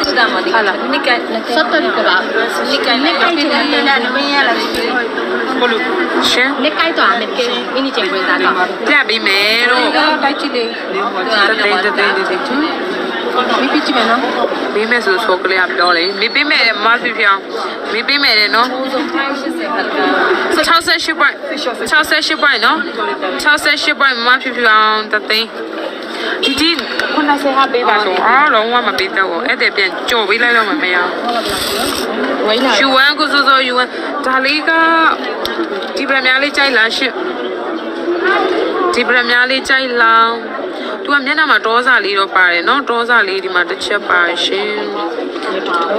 တူတာမဒီဟာလားနိကတ်စတ်တယ်ကပါနိကတ်နိကတ်တင်နေလာနမရလာကိုလူရှင်လက်ကိုက်တော့အမေကမင်းချင်းဝင်တာတော့ပြပြီးမယ်တော့တိုက်ချီလေးတသိန်းတသိန်းတသိန်းမိပိချမယ်နော်ပြီးမယ်ဆိုဆိုကလေးကပြောလေမိပြီးမယ်မဖီဖျောင်းမိပြီးမယ်နော်ပုံစံ80ခက်က68 point 68 point နော်68 point မဖီဖျောင်းတသိန်း ဒီဒီခုနဆယ်ဟာပေးပါဆိုအားလုံးဝမပေးတော့ဘူးအဲ့တဲ့ပြန်ကြော်ပေးလိုက်တော့မှမရဘူးဝိုင်းလာယူဝမ်ကိုစိုးစိုးယူဝမ်ဒါလေးကဒီပရမများလေးကြိုက်လားရှင့်ဒီပရမများလေးကြိုက်လားသူကမျက်နှာမှာဒေါစာလေးတော့ပါတယ်နော်ဒေါစာလေးဒီမှာတစ်ချက်ပါရှင်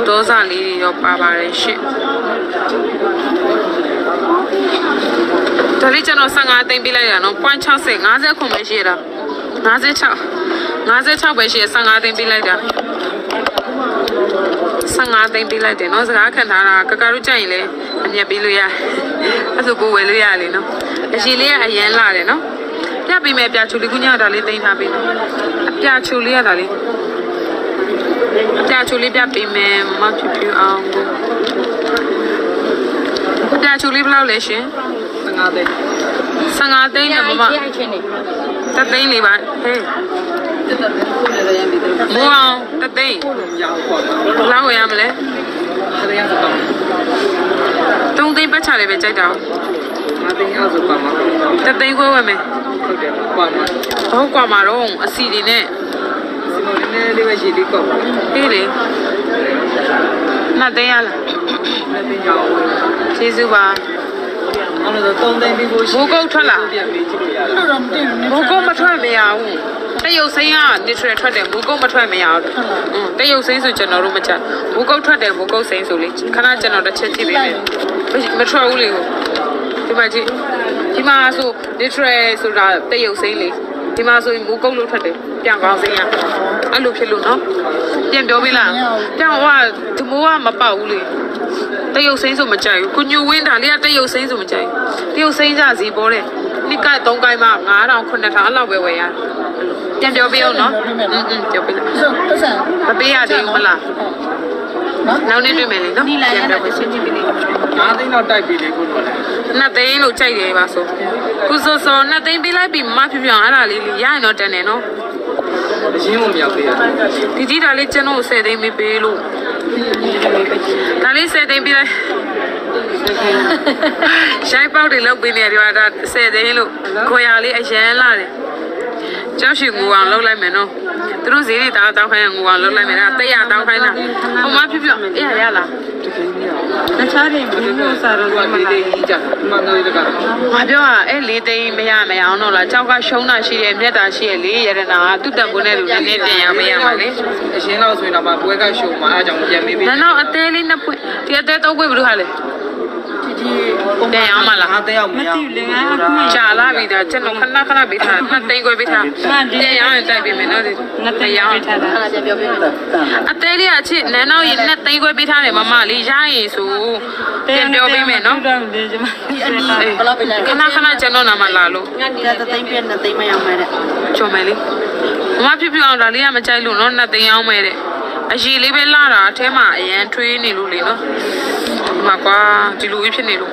ဒေါစာလေးတွေတော့ပါပါတယ်ရှင့်ဒါလေးကျွန်တော်15သိန်းပေးလိုက်တာနော်0.60 50ခုပဲရှိတာ 56 56ပဲရှိရ15သိန်းပေးလိုက်တာ15သိန်းပေးလိုက်တယ်နော်စကားခံထားတာကကတို့ကြိုက်ရင်လည်းအမြတ်ပေးလို့ရအဲ့ဆိုကိုဝယ်လို့ရလေနော်အရှင်လေးကအရန်လာတယ်နော်ပြပေးမယ်ပြချူလေးခုညတာလေးတင်ထားပေးနော်အပြချူလေးရတာလေးအပြချူလေးပြပေးမယ်မဖြူဖြူအောင်ကိုအပြချူလေးဘယ်လောက်လဲရှင်15သိန်း15သိန်းနဲ့မမကြိုက်ချင်းနေ တသိန်းလေးပါဟဲ့မိုးအောင်တသိန်းဘယ်လောက်ဝယ်ရမလဲသုံးသိန်းပတ်ချလေးပဲကြိုက်တာငါသိအားဆိုပါမှာတသိန်းခွဲဝယ်မယ်ဟုတ်တယ်ပါမှာဟုတ်ကွာမှာတော့အစီတွေနဲ့စီမနည်းနည်းလေးပဲရှိသေးကောက်ပါပြေးလေနှစ်သိန်းရလားလက်သိကြအောင်ကျေးဇူးပါ အောင်လို့သုံးသိန်းပြီးဖို့ရှိမိုးကုတ်ထွက်လာပြန်ပြီးကြည့်လို့ရတယ်တော့တော့မတင်ဘူးမိုးကုတ်မထွက်မရဘူးတရုတ်စိမ်းက neutral ထွက်တယ်မိုးကုတ်မထွက်မရဘူးอืมတရုတ်စိမ်းဆိုကျွန်တော်တို့မချက်မိုးကုတ်ထွက်တယ်မိုးကုတ်စိမ်းဆိုလေခဏကျွန်တော်တစ်ချက်ကြည့်ပေးမယ်မထွက်ဘူးလေကိုဒီမှာကြည့်ဒီမှာဆို neutral ဆိုတာတရုတ်စိမ်းလေဒီမှာဆိုရင်မိုးကုတ်လို့ထွက်တယ်ပြန်ကောင်းစိမ်းရအဲ့လိုဖြစ်လို့နော်ပြန်ပြောပေးလားပြန်ဟိုကဒီမိုးကမပေါက်ဘူးလေ တရုတ်စိမ့်ဆိုမကြိုက်ဘူးကိုညူဝင်းဒါလေးကတရုတ်စိမ့်ဆိုမကြိုက်ဘူးတရုတ်စိမ့်ကြစီပေါ်တယ်နှစ်ကသုံးကိုင်းမှ9000 9000အလောက်ပဲဝယ်ရပြန်ပြောပြအောင်နော်อืมပြောပြလိုက်ပတ်စံမပေးရသေးဘူးမလားနောက်နေ့တွေ့မယ်လေနော်ပြန်ပြောပြရှင်းကြည့်ပြီလေ9သိန်းတော့တိုက်ပြီလေကိုတော့လေနှစ်သိန်းလို့ကြိုက်တယ်ပါဆိုကိုစောစောနှစ်သိန်းပေးလိုက်ပြီမဖြစ်ဖြစ်အောင်အဲ့ဒါလေးရရင်တော့တန်တယ်နော် အရင်ကမရောက်သေးရဒီကြီးဒါလေးကျွန်တော်10သိန်းမပေးလို့ဒါလေး10သိန်းပေးလိုက်ရှိုင်းပေါက်တွေလောက်ပေးနေတယ်ဒီမှာဒါ10သိန်းလို့ခွေရလေးအရန်လာတယ် ကျောက်ရှိငူအောင်လှုပ်လိုက်မယ်နော်သူတို့ဈေးတွေတောင်းတောင်းခိုင်းငူအောင်လှုပ်လိုက်မယ်ဒါတက်ရတောင်းခိုင်းတာဟိုမဖြစ်ဖြစ်အေးရရလားတကယ်ကြီးရတခြားတွေဘယ်လိုစားတော့ဟိုကလေးလေးကြီးကြမှန်တယ်တကငါပြောတာအဲ့လေးသိန်းမရမရအောင်တော့လားကြောက်ကရှုံးတာရှိတယ်မြက်တာရှိရလေရတနာကသူ့တက်ပွန်းနဲ့လူနည်းနည်းပြင်ရမရမှာလေအရှင်တော့ဆိုရင်တော့ပွဲကရှိုးမှာအားကြောင့်ပြန်ပြီးပြီနောက်နောက်အသေးလေးနှစ်ပွင့်ဒီအသေးသုံးပွင့်ဘယ်လိုဟာလဲ ပြန်အောင်မလားငါတက်ရောက်မရလေငါကခုကြာလာပြီဒါကျွန်တော်ခဏခဏပေးထားနှစ်သိန်းခွဲပေးထားပြန်အောင်တိုက်ပေးမယ်နော်ဒီနှစ်သိန်းပေးထားတာအားကြပြောပြမယ်အသေးလေးအချစ်နန်းတော့ရင်နှစ်သိန်းခွဲပေးထားတယ်မမလေးရရင်ဆိုပြန်ပြောပေးမယ်နော်တော့လေကျမအနီဘလောက်ပဲလဲခဏခဏကျွန်တော်နာမလာလို့ငါနေတာသိန်းပြနဲ့သိန်းမရောက်မယ်တဲ့ချုံမယ်လေမမဖြစ်ဖြစ်အောင်ဒါလေးကမကြိုက်လို့နော်နှစ်သိန်းအောင်မယ်တဲ့အရီလေးပဲလာတာအထဲမှာအရန်ထွေးနေလို့လေနော်ဒီ မှာကွာဒီလိုကြီးဖြစ်နေလို့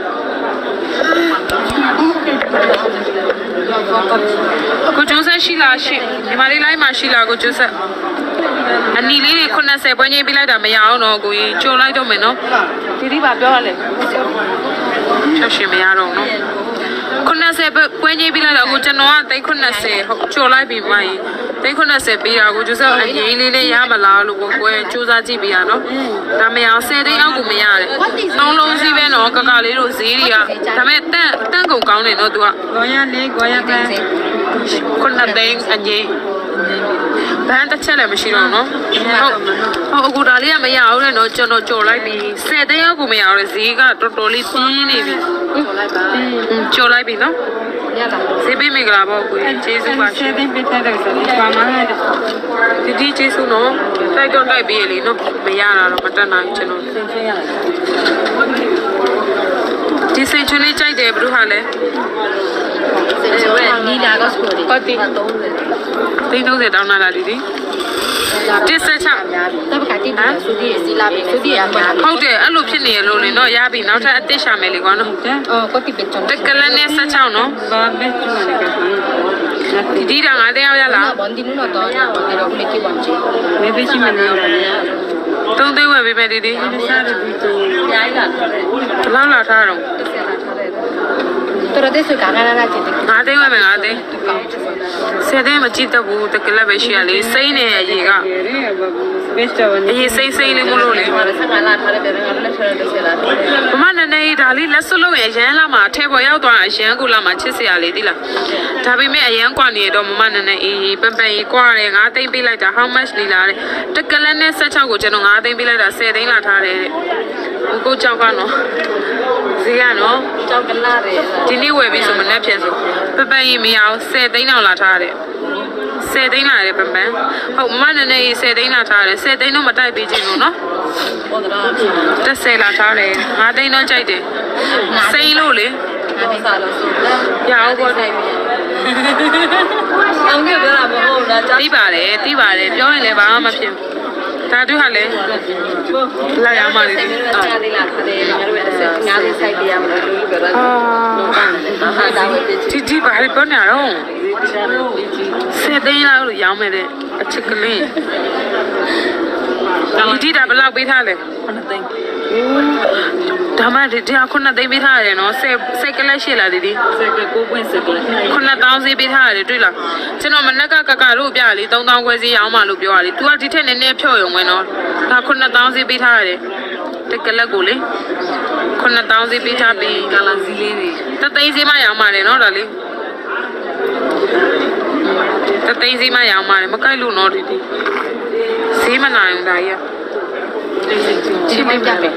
ကိုကျိုးဆက်ရှိလားရှိဒီမှာလေးလိုက်မှရှိလားကိုကျိုးဆက်အနီလေးတွေ80ပွဲချင်းပေးလိုက်တာမရအောင်တော့ကိုကြီးကျုံလိုက်တော့မယ်နော်ဒီဒီပါပြောရလေချက်ရှင်မရတော့နော် 90ပွဲကြီးပြီးလိုက်တော့အခုကျွန်တော်က390ဟုတ်ကြော်လိုက်ပြီမကြီး390ပေးတာကိုကျစအရင်လေးလေးရမလားလို့ကိုယ်စူးစမ်းကြည့်ပြရနော်ဒါမရအောင်10သိန်းအောင်ကိုမရတယ်သုံးလုံးစီးပဲနော်ကကလေးတို့ဈေးတွေကဒါမဲ့တန့်တန့်ကုန်ကောင်းတယ်နော်သူကကိုရလေးကိုရပဲ9သိန်းအရင် ဘန်းတစ်ချက်လည်းမရှိတော့နော်ဟုတ်ဟုတ်အခုဒါလေးကမရအောင်လေနော်ကျွန်တော်ကြော်လိုက်ပြီ10သိန်းအောင်ကိုမရအောင်လေဈေးကတော်တော်လေးပြင်းနေပြီကျော်လိုက်ပါကြော်လိုက်ပြီနော်ရလားဈေးပေးမင်္ဂလာပါကိုကျေးဇူးပါရှင်သိန်းပေးထားတယ်ဆိုတော့ပါမှာတဲ့ဒီဒီကျေးဇူးနော်တိုက်တော့တိုက်ပြီးရလေနော်မရတာတော့မတက်နိုင်ဘူးကျွန်တော်သိန်းရလားဒီစိတ်ချွလေးကြိုက်တယ်ဘယ်လိုဟာလဲစေချောနီလာကစကိုဒီဟုတ်တယ်30 သိန်း30တောင်းလာတာဒီဒီတစ်ဆက်ချတပကတိတိဆူဒီစီလာပြီဆူဒီအများဟုတ်တယ်အဲ့လိုဖြစ်နေရလို့လေနော်ရပြီနောက်ထပ်အသစ်ရှာမယ်လေကွာနော်အော်ကိုတိပချွန်တက်ကလနဲ့ဆက်ချောင်းနော်ဘာပဲကျမလည်းကဘာဒီဒီတာငါတရားရလားဘွန်ဒီနုတော့တော့ဘွန်ဒီတော့လေကိဝန်ချီမေပဲရှိမနေရဘူးသုံးသိန်းဝယ်ပေးမယ်ဒီဒီစားတယ်ဒီတော့အများကြီးလာတယ်ဘယ်လောက်လာထားတော့တော်တဲ့ဆိုကငါနာနာချင်တယ်ငါသိန်းဝယ်မယ်ငါသိန်း ဆယ်သိန်းမကြည့်တတ်ဘူးတက်ကလပဲရှိရလေစိမ့်နေအရေးကရဲဘာဘက်တော့အရေးစိမ့်စိမ့်လေးမလို့လေဘာလဲဆက်ငါလာထားတယ်ငါလည်းဆက်တယ်ဆက်လာတယ်မမနည်းနည်းဒါလေးလက်စွပ်လို့ရရန်လာမှာအထဲပေါ်ရောက်သွားအရန်ကူလာမှာချစ်စရာလေးတိလားဒါပေမဲ့အရန်ကွာနေတော့မမနည်းနည်းအေးပန်ပန်ကြီးကွာတယ်ငါသိန်းပေးလိုက်တာ how much လီလာတဲ့တက်ကလနဲ့16ကိုကျွန်တော်ငါသိန်းပေးလိုက်တာ10သိန်းလာထားတယ်တဲ့ဟို ကိုကြောက်ကနော်ဈေးကနော်ကြောက်ကလာတယ်ဒီနေ့ဝယ်ပြီဆိုမနေ့ဖြစ်ဆိုပပန်ရင်မရအောင်10သိန်းလောက်လာထားရတယ်10သိန်းလာတယ်ပပန်ဟုတ်မမနည်းနည်း10သိန်းလာထားရတယ်10သိန်းတော့မတိုက်ပေးချင်ဘူးနော်ပေါ်တော့တက်10လာထားတယ်9သိန်းတော့ကြိုက်တယ်စိမ့်လို့လေငါဒီစားလို့ဆိုရအောင်ပေါ့အောင်ခဲ့ပြောတာမဟုတ်လားကြောက်တီးပါတယ်တီးပါတယ်ပြောရင်လည်းဘာမှမဖြစ်ဘူး ဒါသူဟာလည်းလာရမှလေတယ်ဆက်လေးလာထားတယ်ငါတို့ရဲ့ဆက်ငါလေးဆိုင်ပြရမလို့ပြောတာအာဟာဒါဝတ်တယ်ဒီဒီဘာလို့ပြောနေရအောင်10သိန်းလောက်လို့ရောင်းမယ်တဲ့အချစ်ကလေးဒီဒီဒါဘယ်လောက်ပေးထားလဲ9သိန်း ဒါမှဒီဒီခုနှစ်သိန်းပေးထားရတယ်နော်ဆယ်ဆယ်ကလေးရှိလားဒီဒီစက်ကကိုပွင့်စက်ကလည်းခုနှစ်တောင်းစီးပေးထားရတယ်တွေ့လားကျွန်တော်မနက်ကကကလို့ပြလေ3000ခွဲစီးရောင်းမှလို့ပြောရလေ तू ကဒီထက်နည်းနည်းဖြော့ရုံပဲနော်ဒါခုနှစ်တောင်းစီးပေးထားရတယ်တက်ကလက်ကိုလေခုနှစ်တောင်းစီးပေးထားပြီးကာလာစီလေးတွေတသိန်းစီးမှရောင်းမှတယ်နော်ဒါလေးတသိန်းစီးမှရောင်းမှတယ်မကိုက်လို့နော်ဒီဒီဈေးမနိုင်ဘူးဒါကြီးက တိတ်စိတ်ချင်းဒီမပြပဲ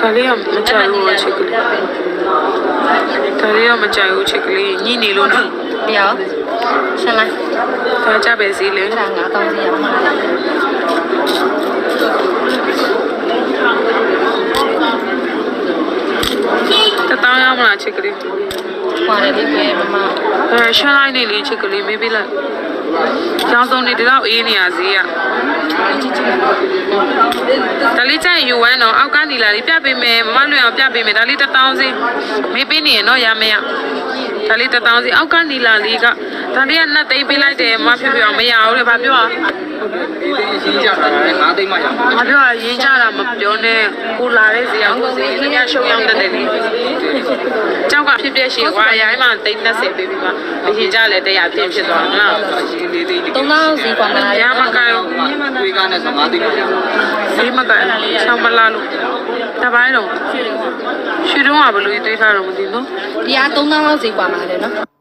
ဒါလေးကမကြိုက်ဘူးချစ်ကလေးဒါလေးကမကြိုက်ဘူးချစ်ကလေးညှိနေလို့နော်ပြောရှင်းလိုက်ဒါကြပဲစီးလေအဲ့ဒါငါတောင်းစီရမှာတတောင်းရမလားချစ်ကလေးကွာတယ်ဒီပဲမမအဲရှင်းလိုက်နေလေချစ်ကလေးမေးပေးလိုက် ကျောင်းဆုံးနေဒီတော့အေးနေရစီရဒါလေးကျရင်ယူဝမ်းတော့အောက်ကနေလာလေးပြပေးမယ်မမလွင်အောင်ပြပေးမယ်ဒါလေးတစ်တောင်းစီမေးပေးနေရနော်ရမရဒါလေးတစ်တောင်းစီအောက်ကနေလာလေးက ဒါလေးကနှစ်သိမ်းပေးလိုက်တယ်မမဖြေဖြေအောင်မရဘူးလေဘာပြောอ่ะဒီသိန်းရှင်းကြတာလည်း9သိန်းမှရမှာငါပြောတာရင်းကြတာမပြောနဲ့ကိုလာတဲ့ဇေယျကိုဇေယျညရှုံရောက်တဲ့တယ်လေကျောက်ကဖြစ်ဖြစ်ရှိဝါရိုင်းမှသိန်း30ပေးပြီးမှအရင်ကြလည်းတရားဖြစ်ဖြစ်သွားမလားရှင်းလေးသိန်းတုံးသားစီကွာမလားရမကရောတွေးကားနဲ့ဆို9သိန်းမှရမှာဈေးမကချောင်းမလာလို့တပိုင်းတော့ရွှေတုံးကဘလို့တွေးထားတော့မသိဘူးနော်ဒီအားတုံးသားလောက်စီကွာမလားလေနော်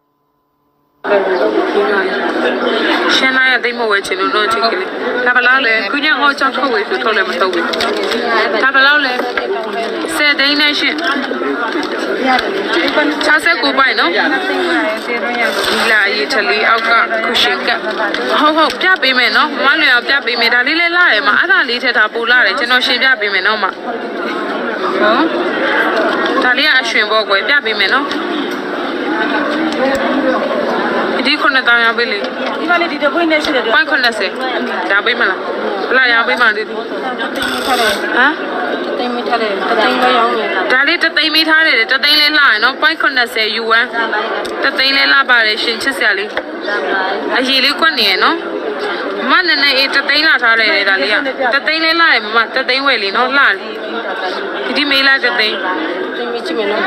ရှင်းလိုက်ရသိမ့်မဝဲချင်လို့တော့ချစ်ကလေးဒါဘလောက်လဲခုညငေါကြောက်ထုတ်ဝေဆိုထုတ်လည်းမထုတ်ဘူးဒါဘလောက်လဲ10သိန်းနဲ့ရှင်း69ပိုင်နော်ဒီလာရေးထလေးအောက်ကခုရှင်ကဟုတ်ဟုတ်ပြပေးမယ်နော်မမလွယ်အောင်ပြပေးမယ်ဒါလေးလေးလာရယ်မအဲ့ဒါလေးထက်ထားပူလာတယ်ကျွန်တော်ရှင်ပြပေးမယ်နော်မနော်ဒါလေးကအရှင်ဘောကွယ်ပြပေးမယ်နော် ဒီခုနှစ်တောင်းရပေးလေဒီမလေးဒီတပွင့်နဲ့ရှိတယ်ပိုင်း90ဒါပေးမလားဘလာရပေးမှဒီဒီဟမ်တိမ်မထားတယ်တိမ်မရောင်းနေတာဒါလေးတသိန်းမိထားတယ်တသိန်းလေးလာရယ်နော်ပိုင်း90 yuan တသိန်းလေးလာပါတယ်ရှင်ချစ်စရာလေးအရေးလေးကွက်နေရနော်မမနဲ့နဲ့အေးတသိန်းလာထားတယ်လေဒါလေးကတသိန်းလေးလာရမမတသိန်းဝယ်လीနော်လာဒီဒီမေးလိုက်တသိန်း တိမ်မချင်မလို့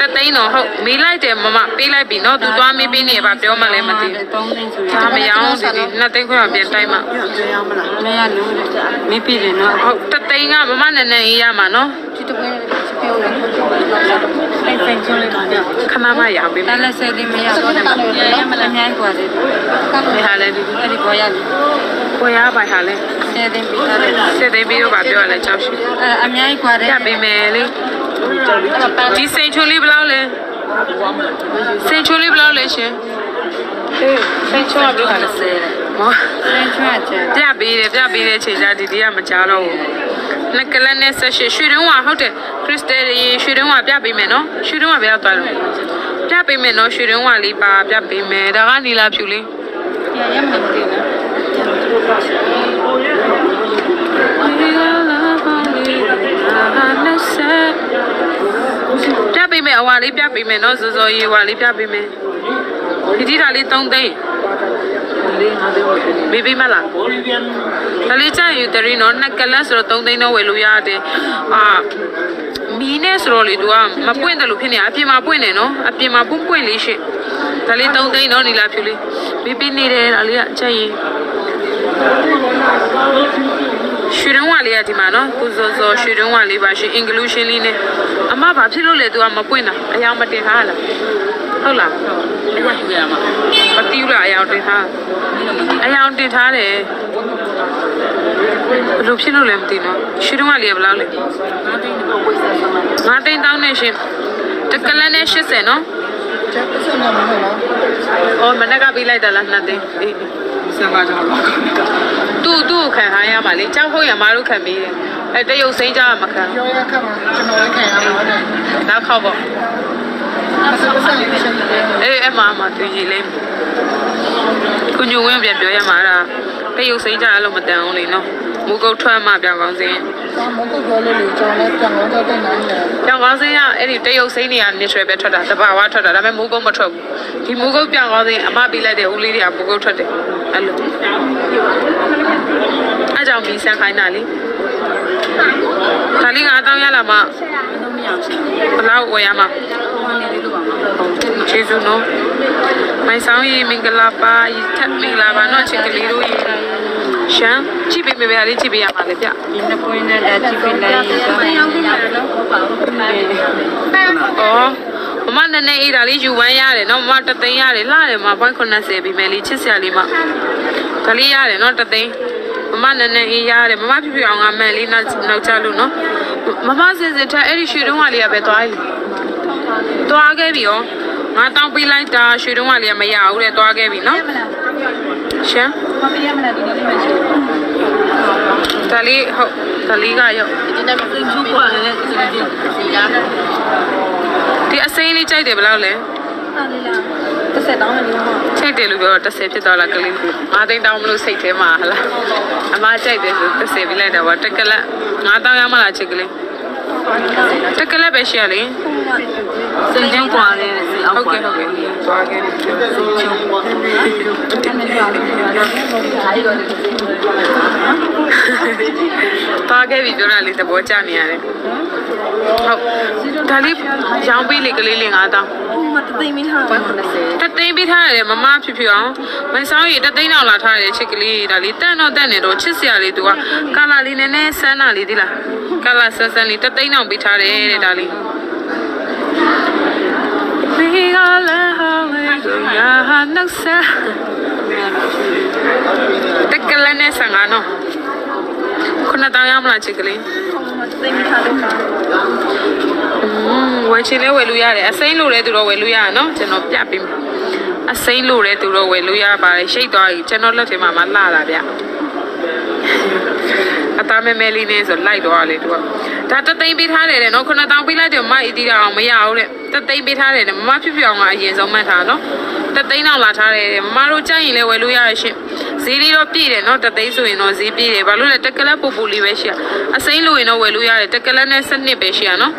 တသိန်းတော့ဟုတ်မေးလိုက်တယ်မမပေးလိုက်ပြီနော်သူသွားမေးပေးနေပါပြောမှလည်းမသိဘူး 3သိန်းဆိုရ ဒါမရအောင်ဒီဒီနှစ်သိန်းခွဲအောင်ပြန်တိုက်မှ ရအောင်မလားမရလို့မေးပြီလေနော် ဟုတ်တသိန်းကမမနဲ့နဲ့အေးရမှာနော် ဒီတပွင့်ချပြောလို့ အဲ့ဆိုင်ချင်းလေးပါဗျာ ခဏမှရအောင်ပေးမ တ ယ် လည်းဆယ်သိန်းမရတော့တယ်ရမလားမြိုင်းกว่าတယ် ဒီဟာလည်းဒီ အဲ့ဒီပေါ်ရတယ် ကိုရပါဟာလဲ ဆယ်သိန်းပေးတာလေဆက်သိမ်းပြီးတော့ပါပြောရလဲကြောက်ရှိအဲအများကြီးခွာတယ်တက်ပေးမယ်လေဒီစိန်ချိုလေးဘယ်လောက်လဲစိန်ချိုလေးဘယ်လောက်လဲရှင်အေးစိန်ချိုကဘယ်လောက်လဲဆယ်မောစိန်ချိုကကျန်တက်ပေးတယ်တက်ပေးတဲ့အချိန်ကျဒီဒီကမချတော့ဘူးလက်ကလက်နဲ့ဆက်ရှိရွှေတုံးကဟုတ်တယ်ခရစ်စတယ်ရေရွှေတုံးကပြပေးမယ်နော်ရွှေတုံးကဘယ်လောက်သွားလဲပြပေးမယ်နော်ရွှေတုံးကလေးပါပြပေးမယ်ဒါကနီလာဖြူလေးရရမှန်တယ်နော် ပြပေးမယ်အဝါလေးပြပေးမယ်နော်စောစောရေးဝါလေးပြပေးမယ်ဒီတိတာလေး3သိန်းမေးပေးမလားဒါလေးကြရင်တရင်တော့နှစ်ကလပ်ဆိုတော့3သိန်းတော့ဝယ်လို့ရတယ်အာမီးနဲ့ဆိုတော့လေသူကမပွင့်တယ်လို့ဖြစ်နေအပြင်မှာပွင့်တယ်နော်အပြင်မှာပွင့်ပွင့်လေးရှင့်ဒါလေး3သိန်းတော့နီလာဖြူလေးမေးပေးနေတယ်ဒါလေးကကြိုက်ရင် ရွှေတုံးဝလေးကဒီမှာနော်ကိုစောစောရွှေတုံးဝလေးပါရှင် inclusion လေးနဲ့အမဘာဖြစ်လို့လဲ तू ကမပွင့်တာအယောင်မတင်ထားလားဟုတ်လားအဲ့ဒါတွေ့ရမှာမတီးဘူးလားအယောင်တင်ထားအယောင်တင်ထားတယ်ဘယ်လိုဖြစ်လို့လဲမသိနော်ရွှေတုံးဝလေးကဘယ်လောက်လဲငါတိတ်ကိုဝိတ်ဆက်ဆောင်မှာငါသိန်းတောင်းနဲ့ရှင်တကလန်နဲ့80နော်ချက်ပစံမှာမဟုတ်လားအော်မနေ့ကပေးလိုက်တာလားနှစ်သိန်းအေး ဆန်ကကြောက်တော့သူ့သူ့ကိုခံထားရမှာလေကြောက်ဟုတ်ရမတို့ခံပေးတယ်အဲတရုတ်စိမ့်ကြမခံပြောရခက်မှာကျွန်တော်လည်းခံရမှာဟုတ်တယ်နောက်ခေါက်ပေါ့ပစံပစံလေးရှင်းတယ်အေးအမအမသူကြီးလေးကုညဝင်းပြန်ပြောရမှာလားတရုတ်စိမ့်ကြအဲ့လိုမတန်အောင်လေနော် မူကုတ်ထွက်မှပြောင်းကောင်းစင်းဒါမဟုတ်ပြောလို့လေကျွန်တော်လည်းပြန်တော့တဲ့နိုင်တယ်ပြောင်းကောင်းစင်းကအဲ့ဒီတရုတ်စိမ့်နေရနေဆွဲပဲထွက်တာတဘာဝထွက်တာဒါပေမဲ့မူကုတ်မထွက်ဘူးဒီမူကုတ်ပြောင်းကောင်းစင်းအမပေးလိုက်တဲ့ဦးလေးတွေကမူကုတ်ထွက်တယ်အဲ့လိုအဲ့ကြောင့်ပြီးဆန်းခိုင်းတာလေဒါလေးကတောင်းရလာမှတော့မရအောင်ရှင်ဘယ်လောက်ဝယ်ရမှာဟောနေလေးလို့ပါမှာကျေးဇူးနော်မိုင်ဆောင်ကြီးမင်္ဂလာပါဤထက်မင်္ဂလာပါနော်ချစ်ကလေးတို့ရေ ရှမ်းကြည့်ပေးမယ်ဗျာလေးကြည့်ပေးရမှာလေဗျဒီနှစ်ပွင့်နဲ့ဒါကြည့်ပြလိုက်ရင်ဆယ်ရောင်းပြရတယ်နော်ဟုတ်ပါဘူးမှန်တယ်ဩမမနည်းနည်းအေးဒါလေးယူဝမ်းရတယ်နော်မမတသိန်းရတယ်လှတယ်မဘွိုင်း90ပြီမယ်လေးချစ်စရာလေးမဒါလေးရတယ်နော်တသိန်းမမနည်းနည်းအေးရတယ်မမပြပြအောင်ကမှန်လေးနောက်နောက်ကြလို့နော်မမစင်စင်ထက်အဲ့ဒီရွှေတုံးကလေးကပဲသွားလေသွားခဲ့ပြီရောငါတောင်းပေးလိုက်တာရွှေတုံးကလေးကမရဘူးတဲ့သွားခဲ့ပြီနော်ရှမ်း မပြရမလားဒီလိုလေးမရှိဒါလေးဟုတ်ဒါလေးကရောက်ဘူးဒီနေ့စိတ်ချူကွာလည်းစိတ်ချူစီရတယ်ဒီအစိမ်းလေးကြိုက်တယ်ဘယ်လောက်လဲဟာလေးလားတစ်ဆက်တောင်းတယ်လို့ဟုတ်ကြိုက်တယ်လို့ပြောတော့30ဖြစ်သွားလားကလေးငါသိန်းတောင်းမလို့စိတ်ထဲမှာဟလားအမကြိုက်တယ်ဆို30ပြလိုက်တာပါတက်ကလက်ငါတောင်းရမလားချစ်ကလေးတက်ကလက်ပဲရှိရလေစိတ်ချင်းကွာတယ်စိတ်အောက်ဟုတ်ကွာကဲ့ဟုတ်ကဲ့သွားခဲ့ပြီစိတ်ချင်းကွာတယ်အဲ့ဒါ ကြောင့်လည်းအားရတော့သွားခဲ့ပြီပြောတာလေးသဘောကျနေရတယ်ဟုတ်ဒါလေးရောင်းပေးလေကလေးလေးငါတောင်းမတသိမိထားဘူး90တသိန်းပေးထားရတယ်မမဖြစ်ဖြစ်အောင်မဆောင်ရီတသိန်းတော့လာထားရတယ်ချစ်ကလေးဒါလေးတန့်တော့တန့်နေတော့ချစ်စရာလေးသူကကာလာလေးနည်းနည်းဆန်းတာလေးဒီလားကာလာဆန်းဆန်းလေးတသိန်းတော့ပေးထားတယ်တဲ့ဒါလေးဘေးကလည်းဟာဝေးကိုရာဟာနှု တ်ဆက်တက်ကလည်းနဲ့ဆန်ကနော်ခုနတောင်းရမလားချစ်ကလေးမသိမိထားလို့อืมဝယ်ချင်လဲဝယ်လို့ရတယ်အစိမ်းလို့လဲသူတော့ဝယ်လို့ရရနော်ကျွန်တော်ပြပေးမယ်အစိမ်းလို့လဲသူတော့ဝယ်လို့ရပါတယ်ရှိတ်သွားပြီကျွန်တော်လက်ထဲမှာမလှတာဗျအသားမဲမဲလေးနဲ့ဆိုလိုက်သွားလေသူကဒါတသိန်းပေးထားတယ်တဲ့နော်ခုနတောင်ပေးလိုက်တယ်မအီတီတာအောင်မရဘူးတဲ့တသိန်းပေးထားတယ်တဲ့မမဖြစ်ဖြစ်အောင်ကအရင်ဆုံးမှတ်ထားနော် တသိန်းတော့လာထားတယ်တဲ့မမတို့ကြိုက်ရင်လဲဝယ်လို့ရရရှင်ဈေးလေးတော့ပြည့်တယ်နော်တသိန်းဆိုရင်တော့ဈေးပြည့်တယ်ဘာလို့လဲတက်ကလက်ပူပူလေးပဲရှိရအစိမ်းလို့ရင်တော့ဝယ်လို့ရတယ်တက်ကလက်နဲ့စနစ်ပဲရှိရနော်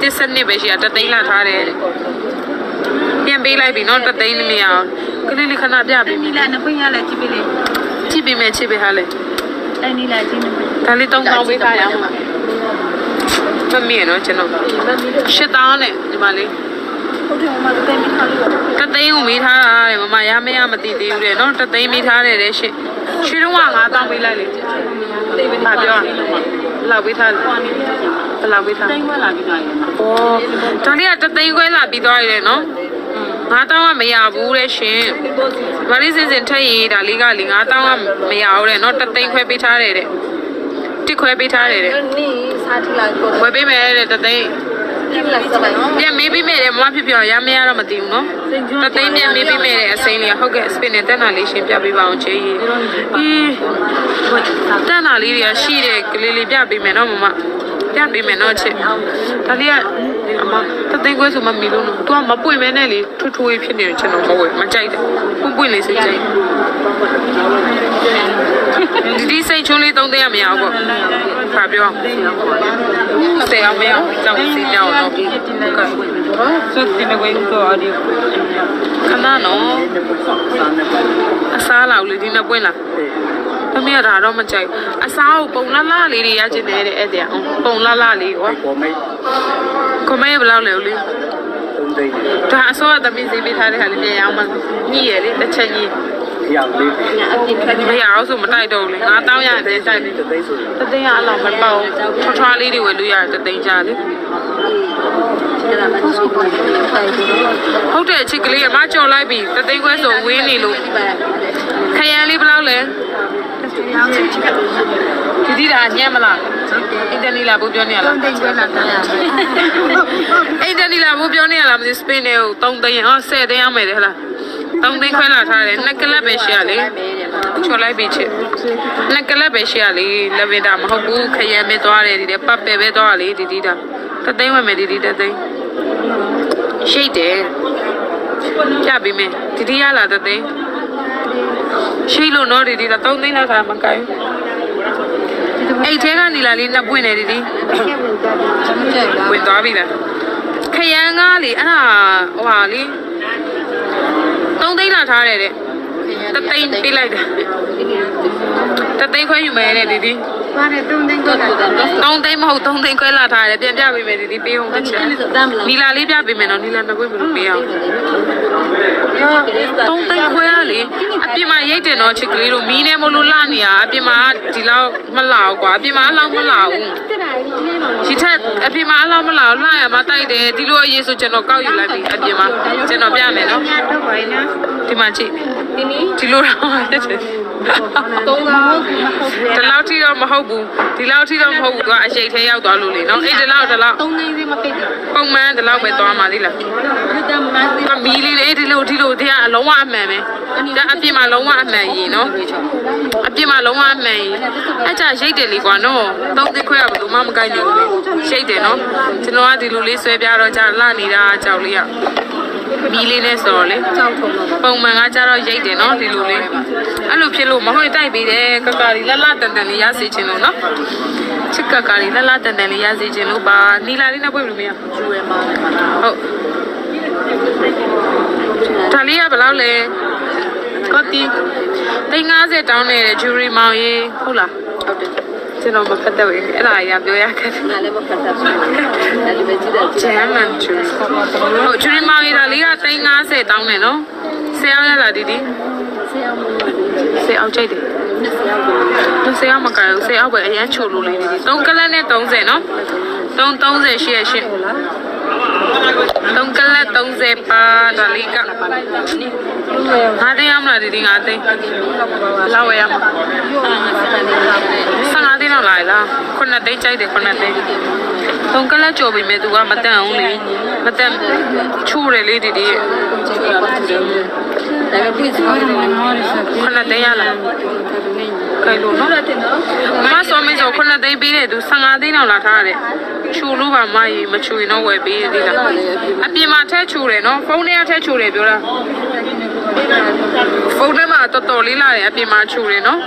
တစ်စနစ်ပဲရှိရတသိန်းလာထားတယ်တဲ့ပြန်ပေးလိုက်ပြီနော်တသိန်းမရအောင်ကလေးလေးခဏပြပေးနီပြီလာနပွင့်ရလဲကြည့်ပေးလေကြည့်ပေးမယ်ချစ်ပေးဟာလေအဲနီလာကြည့်နေမယ်ဒါလေးတောင်းတောင်းပေးထားရအောင်မမီးနော်ကျွန်တော်ရှစ်တောင်းနဲ့ဒီမှာလေး ဟုတ်တယ်မမတသိမ်းမိထားလို့တသိမ်းကိုမိထားတာတဲ့မမရမရမသိသေးဘူးတဲ့နော်တသိမ်းမိထားတယ်တဲ့ရှေ့ရှေ့တော့9000တောင်းပေးလိုက်လေသိမ်းမိထားပြောလောက်ပေးထားတယ်ဘယ်လောက်ပေးထားသိမ်းခွဲလာပြီးသွားတယ်ဩဒါလေးကတသိမ်းခွဲလာပြီးသွားရတယ်နော်9000ကမရဘူးတဲ့ရှင်။ဘာလေးစင်စင်ထက်ရည်ဒါလေးကလေ9000ကမရဘူးတဲ့နော်တသိန်းခွဲပေးထားတယ်တဲ့။တစ်ခွဲပေးထားတယ်တဲ့။နိစာထလာကိုဝယ်ပေးမယ်တဲ့တသိန်း။ ပြန်မေးပြီးမဲ့တယ်မမဖြစ်ပြောရမရတော့မသိဘူးနော်တသိမ်းပြန်မေးပြီးမဲ့တယ်အစိမ်းလေးဟုတ်ကဲ့စပင်နဲ့တက်နာလေးရှင်းပြပေးပါအောင်ချေကြီးအေးတက်နာလေးတွေကရှိတယ်ကလေးလေးပြပေးမယ်နော်မမ ပြပေးမယ်နော်ချစ်ဒါလေးကအမတသိန်းခွဲဆိုမှမီလို့နော် तू ကမပွင့်မဲနဲ့လေထွထွေးဖြစ်နေတယ်ကျွန်တော်မဝယ်မကြိုက်တယ်ပွင့်ပွင့်လေးစိတ်ကြိုက်ဒီဒီစိတ်ချုံးလေးသုံးသိန်းရမရဘူးပေါ့ဖာပြောဆယ်အောင်မရအောင်ကြောက်စီမြောက်တော့ပြီကဲစွတ်တင်ကိုတော့အဒီခဏနော်အစားလောက်လေဒီနှစ်ပွင့်လား မမေကဒါတော့မကြိုက်အစားကိုပုံလှလှလေးတွေရချင်တယ်တဲ့အဲ့တဲ့ပုံလှလှလေးကွာပေါ်မိတ်ကိုမေဘယ်လောက်လဲဦးလေးသုံးသိန်းဒါအစောကသမီးစီပေးထားတဲ့ဟာလေးပြန်ရအောင်မညှိရလေတစ်ချက်ညှိရောက်လေးအပြင်ထွက်မရအောင်ဆိုမတိုက်တော့ဘူးလေငါတောင်းရတယ်တိုက်တယ်သိန်းဆိုတသိန်းကအလောက်မပေါ့ထွားထွားလေးတွေဝယ်လို့ရတယ်တသိန်းကြလေအဲ့ဒါမှသူ့ကိုဖိုင်ပြီးတော့ဟုတ်တယ်အချစ်ကလေးကမကြော်လိုက်ပြီတသိန်းခွဲဆိုဝင်းနေလို့ဒီပါခရမ်းလေးဘယ်လောက်လဲ ဒီဒီဒါညံ့မလားအင်တနီလာဘူးပြောနေရလားတိတ်ကျွဲလာတာအင်တနီလာဘူးပြောနေရလားမသိစပင်းနဲ့3သိန်းဟော10သိန်းအောင်မယ်တဲ့ဟလား3သိန်းခွဲလာထားတယ်နှစ်ကလပ်ပဲရှိရလေမဲတယ်မှာချော်လိုက်ပြီချစ်နှစ်ကလပ်ပဲရှိရလေလဗင်ဒါမဟုတ်ဘူးခရမ်းပဲသွားတယ်ဒီတဲ့ပတ်ပဲပဲသွားလေဒီဒီဒါတသိန်းဝင်မယ်ဒီဒီတသိန်းရှိတ်တယ်ပြပေးမယ်ဒီဒီရလာတသိန်း ရှိလို့နော်ဒီဒီဒါ3သိန်းလောက်ထားမကိုင်းအဲ့ထဲကနေလာလေးနှစ်ပွင့်နေဒီဒီကျွန်တော်ကြိုက်လားဝင်သွားပြီလားခရမ်းကားလေအဲ့ဒါဟိုဟာလေ3သိန်းလာထားတယ်တဲ့တသိန်းပေးလိုက်တယ်တသိန်းခွဲယူမယ်တဲ့ဒီဒီ ပါတယ်တုံးတိတ်ကျွဲလာတာ3သိန်းမဟုတ်3သိန်းခွဲလာထားတယ်ပြန်ပြပေးမယ်ဒီဒီပေးအောင်တစ်ချက်အဲ့ဒါတမ်းမလားနီလာလေးပြပေးမယ်နော်နီလာနှစ်ခွဲဘယ်လိုပေးအောင်3သိန်းခွဲကလေအပြင်မှာရိတ်တယ်နော်ချစ်ကလေးတို့မီးနဲ့မလို့လှနေရအပြင်မှာဒီလောက်မလှဘူးကွာအပြင်မှာအလောက်မလှဘူးဒီထက်အပြင်မှာအလောက်မလှဘူးလှရမှာတိုက်တယ်ဒီလိုအရေးဆိုကျွန်တော်ကောက်ယူလိုက်ပြီအပြင်မှာကျွန်တော်ပြမယ်နော်ညတော့ပါနေဒီမှာကြည့်ဒီနေ့ဒီလိုတော့ဖြစ်တယ် သုံးကောင်ဟုတ်ဘူးဒီလောက်ထိတော့မဟုတ်ဘူးဒီလောက်ထိတော့မဟုတ်ဘူးကွာအရှိတ်ထဲရောက်သွားလို့လေနော်အဲ့ဒီလောက်ဒီလောက်သုံးနေစီမပိတ်ဘူးပုံမှန်ဒီလောက်ပဲသွားမှာလေလားဒီတမ်းမသိမမီလေးလေးဒီလိုဒီလိုဒီကအလုံးဝအမှန်ပဲဒါအပြင်မှာလုံးဝအမှန်ကြီးနော်အပြင်မှာလုံးဝအမှန်ကြီးအဲ့ကြရိတ်တယ်လေကွာနော်သုံးသိခွဲရဘယ်သူမှမကိုက်နိုင်ဘူးလေရိတ်တယ်နော်ကျွန်တော်ကဒီလိုလေးဆွဲပြတော့ကြာလှနေတာကြောက်လေးရ မီလေးနဲ့ဆိုတော့လေကြောက်ထုံတော့ပုံမှန်ကကြတော့ရိတ်တယ်နော်ဒီလိုလေးအဲ့လိုဖြစ်လို့မဟုတ်တိုက်ပေးတယ်ကကာရီလလတန်တန်လေးရစေချင်လို့နော်ချစ်ကကာရီလလတန်တန်လေးရစေချင်လို့ပါနီလာလေးနဲ့ပွင့်လို့မရကျွေးမှာလည်းမှာဟုတ်ဒါလေးကဘယ်လောက်လဲကောတီ350တောင်းနေတဲ့ဂျူရီမောင်ရေးဟုတ်လားဟုတ်တယ် ကျွန်တော်မဖတ်တော့ဘူးအဲ့ဒါအရင်ပြောရခဲ့တယ်ငါလည်းမဖတ်တတ်ဘူးအဲ့ဒီပဲကြည့်တယ်ဂျမ်မန်ဂျူဟုတ်ဂျူရီမောင်ရေးဒါလေးက350တောင်းနေနော်ဆယ်အောင်ရလားဒီဒီဆရာမဆယ်အောင်ကြိုက်တယ်နဲ့ဆရာက။ဆယ်အောင်မကဘူးဆယ်အောင်ပဲအရန်ချိုလို့လေးဒီဒီ3ကလတ်နဲ့30နော်။3 30ရှိရရှင့်။ 3ကလတ်30ပါဒါလေးကငါသိရမလားဒီဒီငါသိ။လောက်ရရမှာ။15သိန်းလောက်လာလား။ခုနှစ်သိန်းကြိုက်တယ်ခုနှစ်သိန်း။3ကလတ်ကြော်ပြီမဲ့သူကမတန်အောင်လေ။မတန်ချိုးတယ်လေဒီဒီဒါပေမဲ့ပြည့်စုံတယ်နော်ခုနှစ်သိန်းရလား။ ခိုင်လို့နော်။မဆောမင်းဆိုခုနှစ်သိန်းပေးတယ်သူ15သိန်းလောက်လာထားရတယ်။ချူလို့ပါမကြီးမချူရင်တော့ဝယ်ပေးရသေးလား။အပြင်မှာထက်ချူတယ်နော်။ဖုန်းထဲကထက်ချူတယ်ပြောတာ။ဖုန်းထဲမှာတော်တော်လေးလာတယ်အပြင်မှာချူတယ်နော်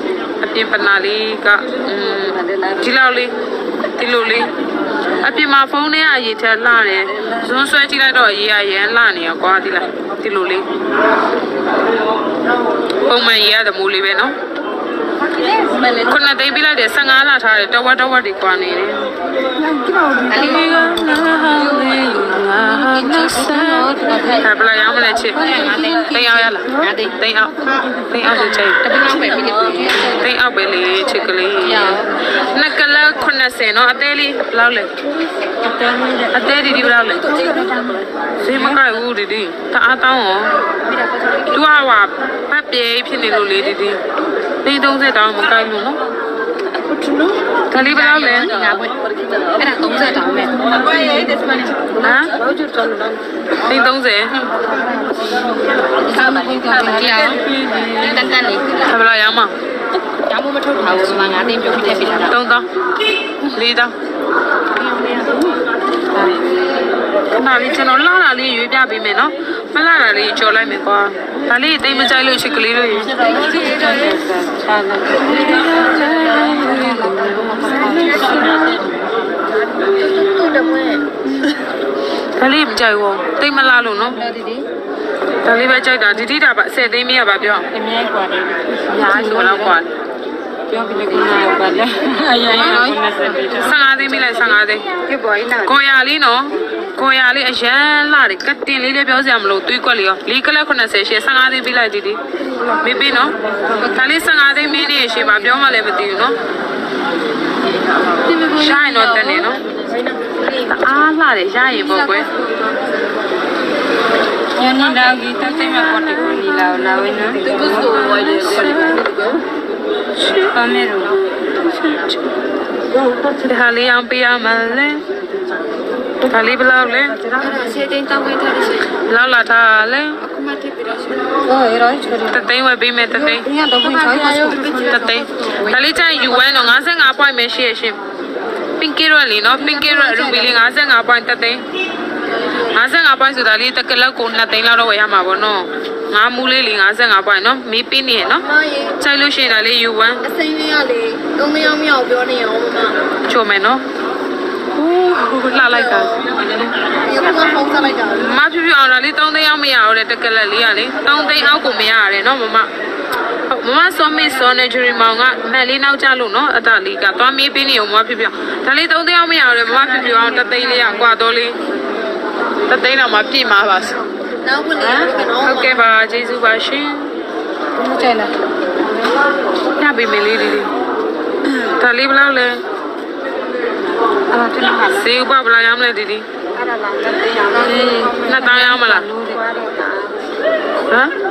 ။အပြင်ပနာလေးကအင်းဒီလောက်လေးဒီလိုလေးအပြင်မှာဖုန်းထဲကအရေးထက်လာတယ်။ဇွန်းဆွဲကြည့်လိုက်တော့အရေးရရန်လာနေရောကွာဒီလားဒီလိုလေးပုံမှန်ရေးရတဲ့မိုးလေးပဲနော်မလေး ခုနှစ်သိန်းပြလိုက်တယ်15လထားတယ်တဝက်တဝက်တွေကွာနေတယ်အလေးကနားဟောင်းလေးငါနာဆာတော့ခိုင်ဒါပလာရောင်းမလဲချစ်သိန်းအောင်ရလားငါသိန်းသိန်းအောင်သိန်းအောင်ဆိုချင်တပင်းပဲပြီးလို့သိန်းအောင်ပဲလေချစ်ကလေးနှစ်ကလ80နော်အသေးလေးဘယ်လောက်လဲအသေးဒီဒီဘယ်လောက်လဲဈေးမကဘူးဒီဒီတအားတောင်းရောသူကဟာပတ်ပြေးဖြစ်နေလို့လေဒီဒီ သိန်း30တောင်းမကိုက်လို့နော်ဒါလေးဘယ်လောက်လဲငါဘယ်အဲ့ဒါ30တောင်းမဲ့ဘာရဲ့ဒီစမနီဟမ်ဘာလို့တော်လို့သိန်း30ခါမလေးခါမလေးအောင်တန်ကန်လေးဒါဘယ်လောက်ရောင်းမကျောင်းမထုတ်ထားဘူးဆိုမှငါသိပြောပြထည့်ပြလာတာ3000 4000 ခဏလေးကျွန်တော်လာတာလေးရွေးပြပေးမယ်နော်မလာတာလေးကြော်လိုက်မယ်ကွာဒါလေးတိတ်မကြိုက်လို့ချစ်ကလေးတို့ရေ သူ့တပွဲ ဒါလေးမကြိုက်ဘူးတိတ်မလာလို့နော် ဒီဒီ ဒါလေးပဲကြိုက်တာဒီတိတာပါ10သိန်းမရပါပြော အမြဲกว่าတယ် ညာဆိုတော့ကွာ ပြောပြီးလည်းကိုယ်ကပါလဲအရင်က90ပြီ 15သိန်းမိလိုက်15သိန်း ဒီပေါ်ကြီးနာ ကိုရလေးနော် ကိုရလေးအရန်လာတယ်ကတ်တင်လေးလေးပြောစရာမလိုသွေးကွက်လေးရောလီကလက်80ရှေ့15သိန်းပြီးလိုက်ဒီဒီမင်းပြီးနော်ဒါလေး15သိန်းမင်းနေရှေ့မှာပြောမှလည်းမသိဘူးနော်ရှိုင်းတော့တက်နေနော်အားလာတယ်ရရင်ပေါ့ကွယ်ညနေတော့ဒီတက်စိမပေါ်တယ်ကိုနီလာလာဝင်းနော်သူကဆိုဝိုင်းတယ်ပါမယ်ရောဒါလေးအောင်ပေးရမလဲ ဒါလေးဘယ်လောက်လဲဒါဆယ်သိန်းတောင်းဝင်းထားလို့ရှိရင်ဘယ်လောက်လာထားလဲအခုမှတိပြီးတော့ရှိတယ်ဟောရောချိုးတယ်တသိန်းဝယ်ပေးမယ်တသိန်းညတော့ဘူးချောင်းကိုတသိန်းဒါလေးကျရင် UN တော့55 point ပဲရှိရရှင် pink carrot လေးနော် pink carrot ruby လေး55 point တသိန်း55 point ဆိုတာလေးတကလောက်ကို2သိန်းလောက်တော့ဝယ်ရမှာပေါ့နော်ငါမူးလေးလေး55ပိုင်းနော်မေးပေးနေရနော်ချိုက်လို့ရှိရင်ဒါလေး U1 အစိမ်းလေးကလေ3ရောင်းမြောက်ပြောနေရောမမချိုမယ်နော် ဟူးလှလိုက်တာဒီကမှဖုန်းဆက်လိုက်တာမဖြူဖြူအောင်ဒါလေး3သိန်းအောင်မရတော့တဲ့တကလက်လေးကလေ3သိန်းအောက်ကိုမရရတယ်နော်မမဟုတ်မမစောမေစောနေဂျရီမောင်ကမက်လေးနောက်ကျလို့နော်အတလေးကသွားမေးပေးနေအောင်မမဖြူဖြူဒါလေး3သိန်းအောင်မရတော့မမဖြူဖြူအောင်တသိန်းလေးကကွာတော့လေးတသိန်းတော့မပြည့်မှာပါဆိုနောက်ဝင်နေကတော့ဟုတ်ကဲ့ပါကျေးဇူးပါရှင်对了，ညပေးမယ်လေးလေးလေးဒါလေးဘယ်လောက်လဲ စေဥပဘလာရမလဲဒီဒီအဲ့ဒါလားနှစ်တောင်းရမလားဟမ်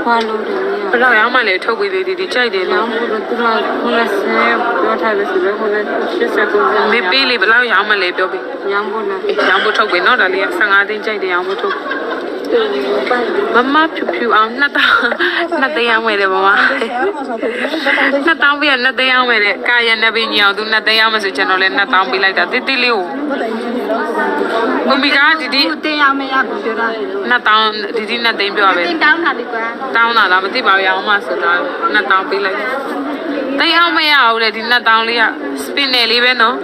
ဘာလို့လဲဘလောက်ရမလဲထုတ်ပေးသေးဒီဒီကြိုက်တယ်လို့သူကခုနဆဲပြောထားလို့ဆိုတော့ခုန89မေးပေးလေဘလောက်ရမလဲပြောပေးရမ်းဖို့လားရမ်းဖို့ထုတ်ပေးနော်ဒါလေးက15သိန်းကြိုက်တယ်ရမ်းဖို့ထုတ်ပေး မမဖြူဖြူအောင်နှစ်တောင်းနှစ်သိန်းအောင်မယ်တယ်မမနှစ်တောင်းပြနှစ်သိန်းအောင်မယ်တဲ့ကာရနဲ့ပင်ညီအောင်သူနှစ်သိန်းအောင်မယ်ဆိုကျွန်တော်လည်းနှစ်တောင်းပေးလိုက်တာတိတိလေးကိုမမီကဒီဒီတင်ရမယ်ရဘူးပြောတာနှစ်တောင်းဒီဒီနှစ်သိန်းပြောပဲတင်တောင်းတာဒီကွာတောင်းတာလားမသိပါဘူးရောင်းမှဆိုတာနှစ်တောင်းပေးလိုက်သိန်းအောင်မရဘူးလေဒီနှစ်တောင်းလေးက spin နယ်လေးပဲနော်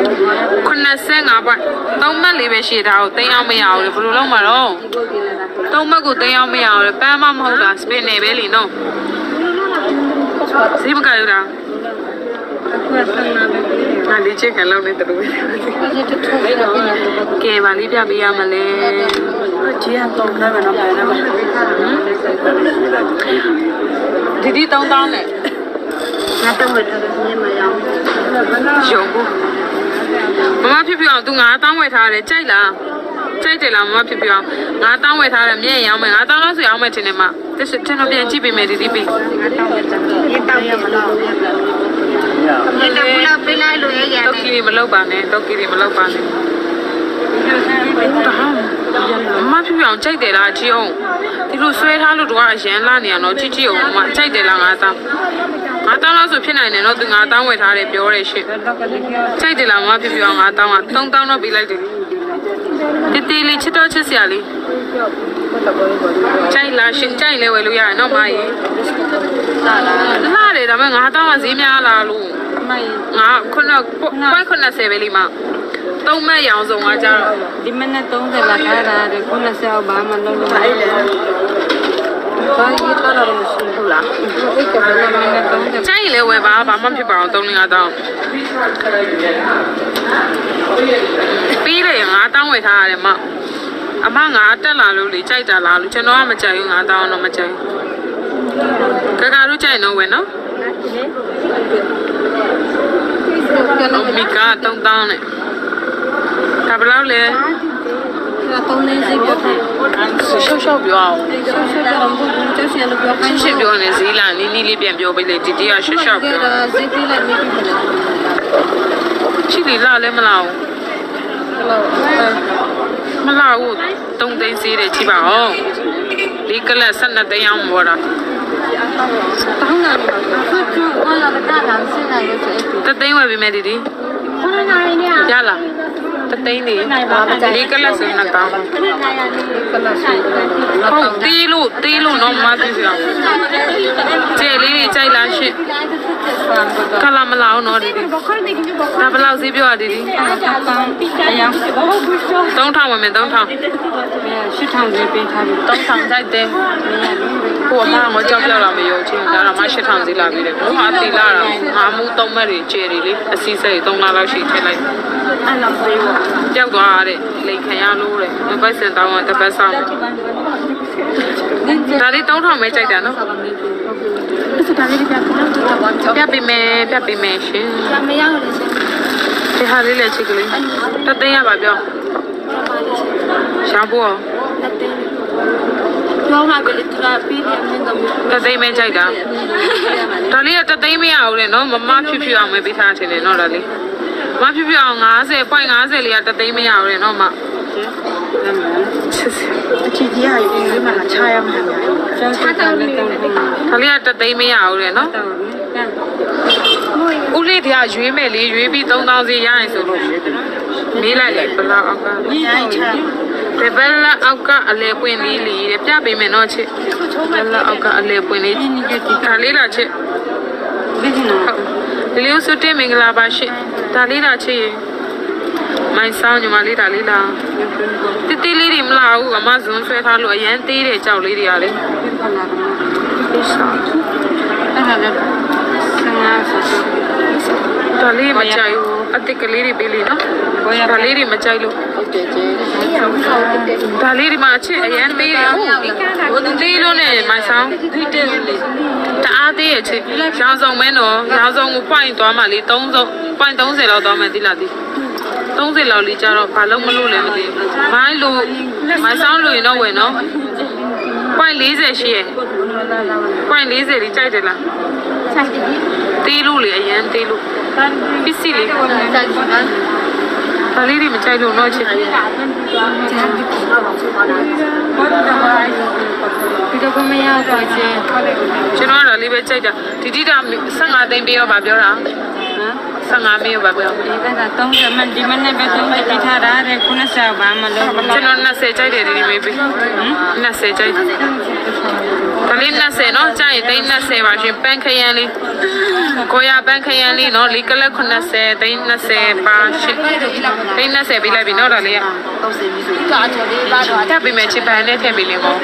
85ဘတ်သုံးမှတ်လေးပဲရှိတာကိုသိန်းအောင်မရဘူးလေဘယ်လိုလုပ်မှာတော့သုံးမှတ်ကိုသိန်းအောင်မရဘူးလေပန်းမမဟုတ်တာ spin နယ်ပဲလीနော်စီးမကြရတာအခုကဆက်လာတယ်ငါလေးချက်ကလောက်နေတူပဲဒီတထုံးပြီးတော့ပြန်တော့ကဲပါလေးပြပေးရမလဲကြီးကတော့ခါကတော့ပြန်တော့ဒီဒီ3000နဲ့ငါတော့ဝယ်ထားတယ်ညမရောင်းရုံဘူး မမဖြစ်ဖြစ်အောင် तू 9000ဝယ်ထားတယ်ကြိုက်လားကြိုက်တယ်လားမမဖြစ်ဖြစ်အောင်9000ဝယ်ထားတယ်မြည့်ရောင်းမယ်9000လောက်ဆိုရောင်းမယ်ထင်တယ်မတစ်စတင်တော့ပြန်ကြည့်ပေးမယ်ဒီဒီပေးရေတောက်ရမလားရေတောက်လောက်ပေးလိုက်လို့ရရတော့ကီရီမလောက်ပါနဲ့တော့ကီရီမလောက်ပါနဲ့မမဖြစ်ဖြစ်အောင်ကြိုက်တယ်လားကြည့်အောင်ဒီလိုဆွဲထားလို့တော့အရန်လာနေရတော့ကြည့်ကြည့်အောင်မမကြိုက်တယ်လား9000 9000လောက်ဆိုဖြစ်နိုင်တယ်နော် तू 9000ဝယ်ထားတယ်ပြောတယ်ရှင့်တော့ကလည်းကြိုက်တယ်လားမမဖြစ်ဖြစ်အောင်9000က3000တော့ပေးလိုက်တယ်တီတီလေးချစ်တော့ချစ်စရာလေးကြိုက်လားရှင်ကြိုက်လဲဝယ်လို့ရတယ်နော်မကြီးလာလာတယ်ဒါပေမဲ့9000ကဈေးများလာလို့မိုင်းငါခုနကွက်80ပဲလीမသုံးမဲ့ရောင်စုံကကြတော့ဒီမနေ့30လာထားတာတဲ့ခုနဆက်အောင်ဘာမှလုပ်လို့မရဘူး။ဘာကြီးတော့တော့မရှိ ဘူးလား။အဲ့ကဘယ်လိုလဲ30ကြိုက်ရင်လဲဝယ်ပါဘာမှဖြစ်ပါအောင်3 5တောင်းပြီးတယ်9000ဝယ်ထားရတယ်မအမငါတက်လာလို့လေကြိုက်တာလားလို့ကျွန်တော်ကမကြိုက်ဘူး9000တော့မကြိုက်ဘူးကကာတို့ကြိုက်တော့ဝယ်နော်အမီက3000နဲ့ဒါဘယ်လောက်လဲ သုံးလေးစီပြောတယ်ရှော့ရှော့ပြောအောင်ရှော့ရှော့တော့ဘုရားကျောင်းစီလို့ပြောခိုင်းရှင်းပြောနေဈေးလာနီးနီးလေးပြန်ပြောပေးလေဒီတီကရှော့ရှော့ကဲပြောတော့စီတီလိုက်မိပြီလေချီလီလာလဲမလာဘူးမလာဘူး3သိန်းဈေးတယ်ကြည့်ပါဦးဒီကလပ်12သိန်းအောင်ပေါ်တာတောင်းတာဖတ်ကျိုးဘာလာတာနာစင်လာလို့ဆိုအဲ့တသိန်းဝယ်ပေးမယ်ဒီဒီမရလား တသိန်းလေးလေးကလပ်ဆိုနှစ်တောင်းကလရှိဟုတ်တီးလို့တီးလို့တော့မသိဘူးကျဲလေးတွေကြိုက်လားရှင့်ကလာမလာအောင်တော့ဒီဒီဒါဘယ်လောက်ဈေးပြောရဒီဒီအယောင်3000ဝင်မယ်3000ရှစ်ထောင်လေးပေးထားပြီ3000ကြိုက်တယ်ဟိုအမငါကြောက်ကြတာမယုံချင်းဒါတော့မှ8000ဈေးလာပြီလေဘုမအတီလာတာငါမှုသုံးမက်တွေကျဲတွေလေအစီစိတ်3လလောက်ရှိထည့်လိုက် အဲ့လောက်သေးပါကြောက်သွားတဲ့လိန်ခံရလို့တဲ့မပတ်စင်တောင်းတပတ်ဆောင်ဒါလေး3000ပဲကြိုက်တာနော်ပြပေးမယ်ပြပေးမယ်ရှင်မရဘူးလေရှင်ဒီဟာလေးလည်းချိတ်ကလေးတသိန်းရပါပြောရှာဖို့လက်သေးပြောမှာပဲလေသူကပြီးတယ်မင်းတို့တသိန်းပဲကြိုက်တာဒါလေးကတသိန်းမရဘူးလေနော်မမဖြူဖြူအောင်ပဲပေးထားတယ်လေနော်ဒါလေး မဖြူဖြူအောင်90 point 50လေးကတသိန်းမရဘူးလေနော်မချစ်စအချီကြီးဟာဒီလိုမှချာရမှာကျောင်းချတာလည်းတောင်းဟုတ်ဒါလေးကတသိန်းမရဘူးလေနော်တောင်းတန်ဦးလေးတရားရွေးမယ်လေရွေးပြီး3000စီရရင်ဆိုလို့မေးလိုက်လေဘလောက်အောက်ကညိုင်းချာဘယ်ဘက်လက်အောက်ကအလဲပွင့်လေးလေးတဲ့ပြပေးမယ်နော်ချစ်ဘယ်လက်အောက်ကအလဲပွင့်လေးဒါလေးလားချစ်ဘယ်နော်ဟုတ် ဒီလေးစွတ်တင်မင်္ဂလာပါရှင့်ဒါလေးလားချစ်ရေမိုင်းဆောင်ညီမလေးဒါလေးလားတိတိလေးတွေမလာဘူးအမဇွန်ဆွဲထားလို့အရန်သေးတဲ့ကြောက်လေးတွေကလေဖလာကဒီဆောင်အဲ့ဒါလည်းဆငါဆိုဆိုဒါလေးမကြိုက်ဘူးအတစ်ကလေးတွေပေးလေးနော်ဒါလေးတွေမကြိုက်လို့ဟုတ်တယ်ကျေး ဒါလေးဒီမှာအချစ်အရန်သေးတယ်ဟုတ်သေးလို့နဲ့မိုင်းဆောင်ဒီတဲ့လေတအားသေးရဲ့ချစ်ရောင်စုံမဲနော်ရောင်စုံကို point သွားမှလေ30 point 30လောက်သွားမှသိလားဒီ30လောက်လေးကြတော့ဘာလို့မလို့လဲမသိဘူးမိုင်းလို့မိုင်းဆောင်လို့ရင်တော့ဝင်နော် point 40ရှိရဲ့ point 40လေးကြိုက်တယ်လားဆိုင်တယ်တေးလို့လေအရန်တေးလို့ပစ္စည်းလေးဆိုင်တယ်ဒါလေးတွေမကြိုက်လို့တော့ချစ် ဒီတော့ကမရတော့ကျေးကျွန်တော်ကဒါလေးပဲကြိုက်တာဒီတိတာ15သိန်းပေးရောဗာပြောတာဟမ် 15မေးရောဗာပြောဒီက30မှဒီမနေ့ပဲ30တိထားတာတဲ့ခုနစဘာမလို့ကျွန်တော်20ကြိုက်တယ်ဒီဒီမေးပေး20ကြိုက်တယ်ဒါလေး20နော်ကြိုက်ရင်သိန်း20ပါရှင်ပန်းခရမ်းလေးကိုရပန်းခရမ်းလေးနော်လီကလက်90သိန်း20ပါရှင်သိန်း20ပေးလိုက်ပြီနော်ဒါလေးကကာချော်လေးပါတော့တက်ပေးမယ်ချစ်ပန်နဲ့ထည့်ပေးလင်းပေါ့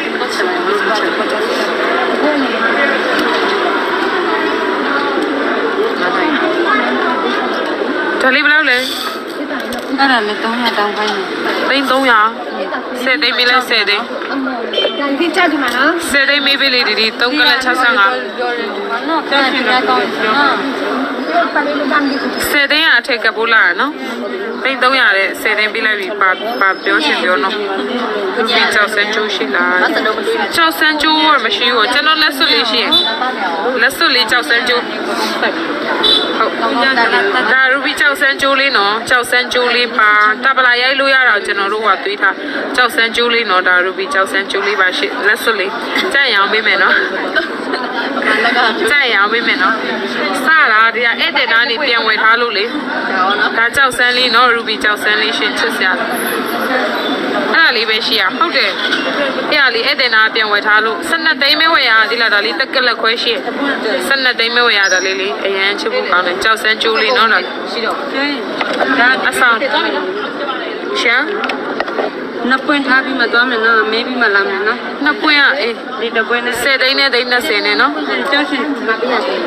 ဒါလေးဘယ်လောက်လဲအဲ့ဒါလည်း300တောင်းခိုင်းတယ်သိန်း300 10သိန်းမေးလိုက်10သိန်းဒီချက်ဒီမှာနော်10သိန်းမေးပေးလေဒီဒီ3ကလက်65နော်ပြန်ပြန်ကောင်းနော်ပါလေးလေးတမ်းဒီ10သိန်းကအထက်ကပိုးလာတာနော်သိန်း300တဲ့10သိန်းပေးလိုက်ပြီပါပါပြောရှင်ပြောနော်လူကြီးကြောက်စံကျိုးရှိလားကြောက်စံကျိုးကမရှိဘူးကျွန်တော်လက်စွပ်လေးရှိရင်လက်စွပ်လေးကြောက်စံကျိုး ဟုတ်ဒါရူဘီကြောက်စံကျိုးလေးနော်ကြောက်စံကျိုးလေးပါတပလာရိုက်လို့ရတာကျွန်တော်တို့ကသွေးထားကြောက်စံကျိုးလေးနော်ဒါရူဘီကြောက်စံကျိုးလေးပါရှိလက်စွပ်လေးကြိုက်ရအောင်ပေးမယ်နော်ကြိုက်ရအောင်ပေးမယ်နော်စတာဒီကဧည့်သည်သားနေပြန်ဝယ်ထားလို့လေဒါကြောက်စမ်းလေးနော်ရူဘီကြောက်စမ်းလေးရှင်ချစ်စရာ အဲ့ဒါလေးပဲရှိရဟုတ်တယ်အဲ့ဒါလေးဧည့်သည်သားပြန်ဝယ်ထားလို့12သိန်းမဲဝယ်ရဒီလာဒါလေးတက်ကလက်ခွဲရှိရ12သိန်းမဲဝယ်ရဒါလေးလေးအရန်ချစ်ဖို့ကောင်းတယ်ကြောက်စမ်းကျိုးလေးနော်ဒါရှိတော့ကျေးဒါအဆောင်ရှာ နှစ်ပွင့်ထားပြီးမှသွားမယ်နော်မေးပြီးမှလာမယ်နော်နှစ်ပွင့်ရအေးဒီတပွင့်နဲ့10သိန်းနဲ့သိန်း20နဲ့နော်ကျောင်းရှင်မပြရဘူး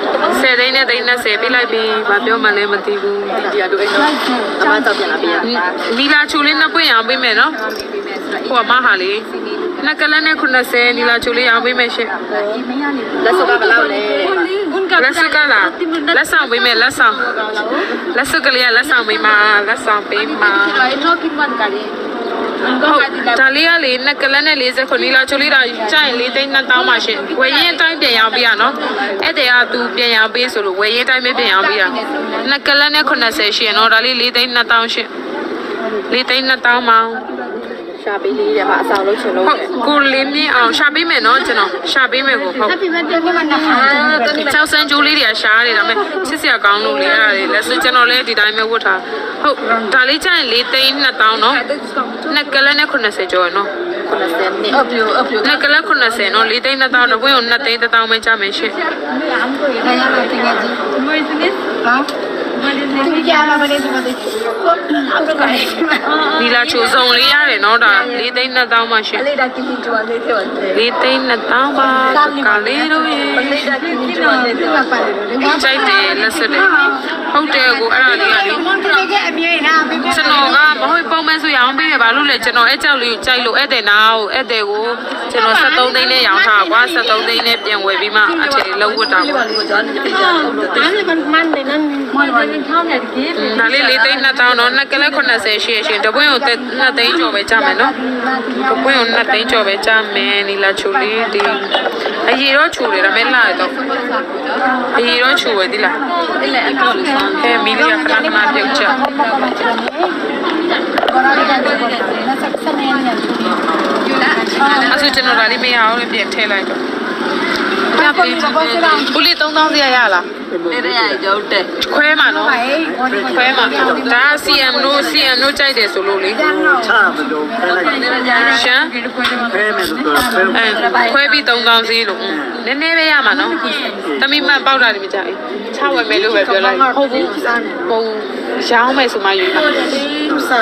10သိန်းနဲ့သိန်း20ပေးလိုက်ပြီဘာပြောမှလည်းမသိဘူးဒီအတူအိမ်တော့အမတော့ပြန်လာပြန်နီလာချူလေးနှစ်ပွင့်ရအောင်ပေးမယ်နော်ဟိုကမဟာလေးနှစ်ကလနဲ့90နီလာချူလေးရအောင်ပေးမယ်ရှင်လက်စောကဘယ်လောက်လဲလက်စကလာလက်ဆောင်ပေးမယ်လက်ဆောင်လက်စကလေးကလက်ဆောင်ပေးမှာလက်ဆောင်ပေးမှာ ဒါလေးကလေနှစ်ကလနဲ့40ခုနီလာချူလေးတာကြာရင်၄သိန်း2000ပါရှင်ဝယ်ရင်အတိုင်းပြန်ရအောင်ပေးရနော်အဲ့တည်းကသူပြန်ရအောင်ပေးဆိုလို့ဝယ်ရင်အတိုင်းပဲပြန်ရအောင်ပေးရနှစ်ကလနဲ့90ရှိရနော်ဒါလေး၄သိန်း2000ရှင်၄သိန်း2000မောင်း ရှာပေးလေးတဲ့မှာအဆောင်လုပ်ချင်လို့ဟုတ်ကိုလေးမြင့်အောင်ရှာပေးမယ်နော်ကျွန်တော်ရှာပေးမယ်ကိုဟုတ် Happy birthday ညီမနာဟာကျောက်စံကြိုးလေးတွေကရှားနေတာမဲ့ချစ်စရာကောင်းလို့လေအဲ့ဒါလေးလက်စကျွန်တော်လည်းဒီတိုင်းပဲဝတ်ထားဟုတ်ဒါလေးကျရင်၄သိန်း2000နော်နှစ်ကလေးနဲ့80ကျော်ရနော်90နှစ်အပြိုအပြိုနှစ်ကလေး80နော်၄သိန်း2000တော့ဘွင့်ကို2သိန်း1000ပဲကြမယ်ရှင့်ဒါရတော့တင်ကြီးမွေးစနစ် ဟာဒီကြလာမနေစမသေးအပကလေးဒီလာချိုစုံလေးရတယ်နော်ဒါ၄သိန်း2000မှရှင့်လေးဒါကီတီတူလေးတဲ့တယ်၄သိန်း2000ပါကလေးတို့ရေလေးဒါကီတီတူလေးတဲ့ပါပါတယ်လေကြိုက်တယ်လက်စတယ်ဟုတ်တယ်ကိုအဲ့ဒါလေးကလေမွန်တလေးကအမြဲနာပြပြကျွန်တော်ကမဟုတ်ပုံမှန်ဆိုရအောင်ပေးရပါလို့လေကျွန်တော်အဲ့ကြောက်လေးကိုကြိုက်လို့အဲ့တဲ့နာကိုအဲ့တဲ့ကိုကျွန်တော်73သိန်းနဲ့ရောင်းထားကွာ73သိန်းနဲ့ပြန်ဝယ်ပြီးမှအထည်လုံးဝတ်တာပေါ့ကိုကြောင်းနေကြအောင်လို့ဒါလည်းမမှန်တယ်နော်မွန်တလေးချောင်းနဲ့တကယ်ဒါလေး၄သိန်း2000တော့နှစ်ကလေး80ရှိရရှင်တပွင့်ကို2သိန်းကျော်ပဲကြမယ်နော်တပွင့်ကို2သိန်းကျော်ပဲကြမယ်နီလာချူလေးဒီအရီတော့ချူတယ်ဒါမဲ့လာတော့အရီတော့ချူဝယ်ဒီလားအဲ့လေအကောက်လေးဆောင်ဟဲမီလီယာခဏခဏပြုတ်ချက်ဘောရတဲ့တဲ့နဆက်စနေနေယူလာအဲ့ဆိုကျွန်တော်ဒါလေးမရအောင်လည်းပြန်ထည့်လိုက်တော့ ပြပေးဘူးလေး3000စီရရလားလေးရရကြောက်တယ်ခွဲမှာနော်ခွဲမှာဒါ CM တို့ CM တို့ကြိုက်တယ်ဆိုလို့လေချမလို့ဖဲလိုက်လေးရရရှမ်းဖဲမယ်ဆိုတော့ဖဲအဲခွဲပြီး3000စီလို့နည်းနည်းပဲရမှာနော်သမီးမှန်ပေါက်တာလည်းမကြိုက်ချဝယ်မယ်လို့ပဲပြောလိုက်ဟုတ်ဘူးဟုတ်ရောင်းမယ်ဆိုမှယူပါ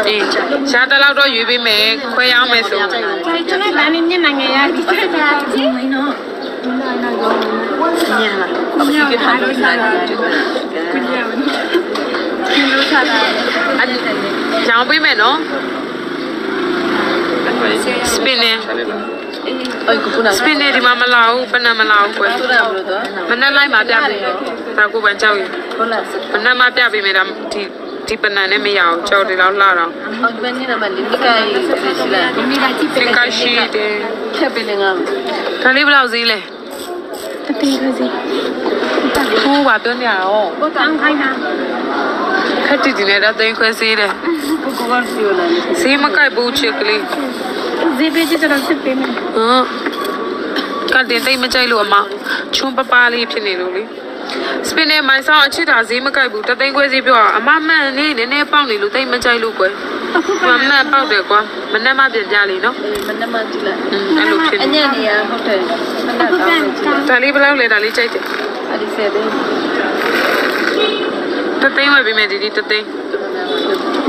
အေးရှားတလောက်တော့ယူပေးမယ်ခွဲရောင်းမယ်ဆိုကျွန်တော်လည်းနင်းနိုင်ငံရပြီဆက်တာဒီမင်းနော် ညလာအခုကထားလို့စားတယ်အရောင်းပေးမယ်နော် spin နဲ့အဲ့ကခုန spin နဲ့ဒီမှာမလာဘူးဘယ်နဲ့မလာဘူးကွယ်ဆိုရမလို့တော့မနဲ့လိုက်မှာပြပေးမယ်ဒါကိုပန်ကြောက်ရင်ဟုတ်လားမနဲ့မှပြပေးမယ်ဒါဒီဒီပနန်နဲ့မရအောင်ကြောက်တယ်တော့လှတော့အော်ဒီနေ့နမလေးဒီကိုင်ရှိလားဒီနေ့ကကြည့်သင်္ကရှိတယ်ဖြတ်ပေးနေငါဒါလေးဘယ်လောက်ဈေးလဲ တတိယစီဟိုးပါပြောနေရတော့ဘုတ်တန်းခိုင်းတာခက်တီတီနဲ့တော့သိန်းခွဲဈေးတယ်ကိုကစီလာနေဈေးမကိုက်ဘူးချစ်ကလေးဇေဘေးကျတော့စစ်ပေးမယ်ဟမ်ကတင်သိမ့်မကြိုက်လို့အမချွန်းပပလေးဖြစ်နေလို့လေစပင်းနဲ့မိုင်ဆောင်အချစ်တာဈေးမကိုက်ဘူးတသိန်းခွဲဈေးပြောအမမှန်နေနည်းနည်းပေါက်နေလို့သိမ့်မကြိုက်လို့ကွယ် မမှန်ပေါက်တယ်ကွာမနဲ့မှပြန်ကြလေနော်မနမကြည့်လိုက်အဲ့လိုဖြစ်အနေညံ့နေရဟုတ်တယ်မနက်တော့ကြည့်ဒါလေးဘယ်လောက်လဲဒါလေးကြိုက်တယ်အဲ့ဒီဆက်တယ်တသိန်းဝယ်ပေးမယ်ဒီဒီတသိန်း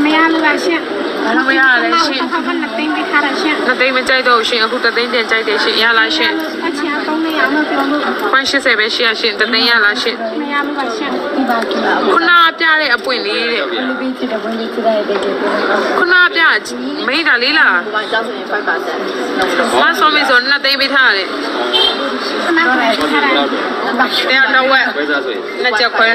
မရလို့ပါရှင်ဘာလို့မရလဲရှင်ဖဖနဲ့တင်းပြီးထားတာရှင်တသိန်းမကြိုက်တော့ရှင်အခုတသိန်းပြန်ကြိုက်တယ်ရှင်ရလားရှင်အချာတုံးနေအောင်ပြောလို့ခွန်း80ပဲရှိရရှင်တသိန်းရလားရှင်မရလို့ပါရှင် ဒီပါကလာခုနပြတဲ့အပွင့်လေးတဲ့လူပြီးချစ်တဲ့ဝင်လေးချစ်တဲ့တဲ့တဲ့ခုနပြမိတာလေးလားဟိုမှာကျောင်းနေ5%မဆောမီဆိုနှစ်သိန်းပေးထားတယ်ခဏပဲထားတာတရားတော့ဝက်နှစ်ချက်ခွဲ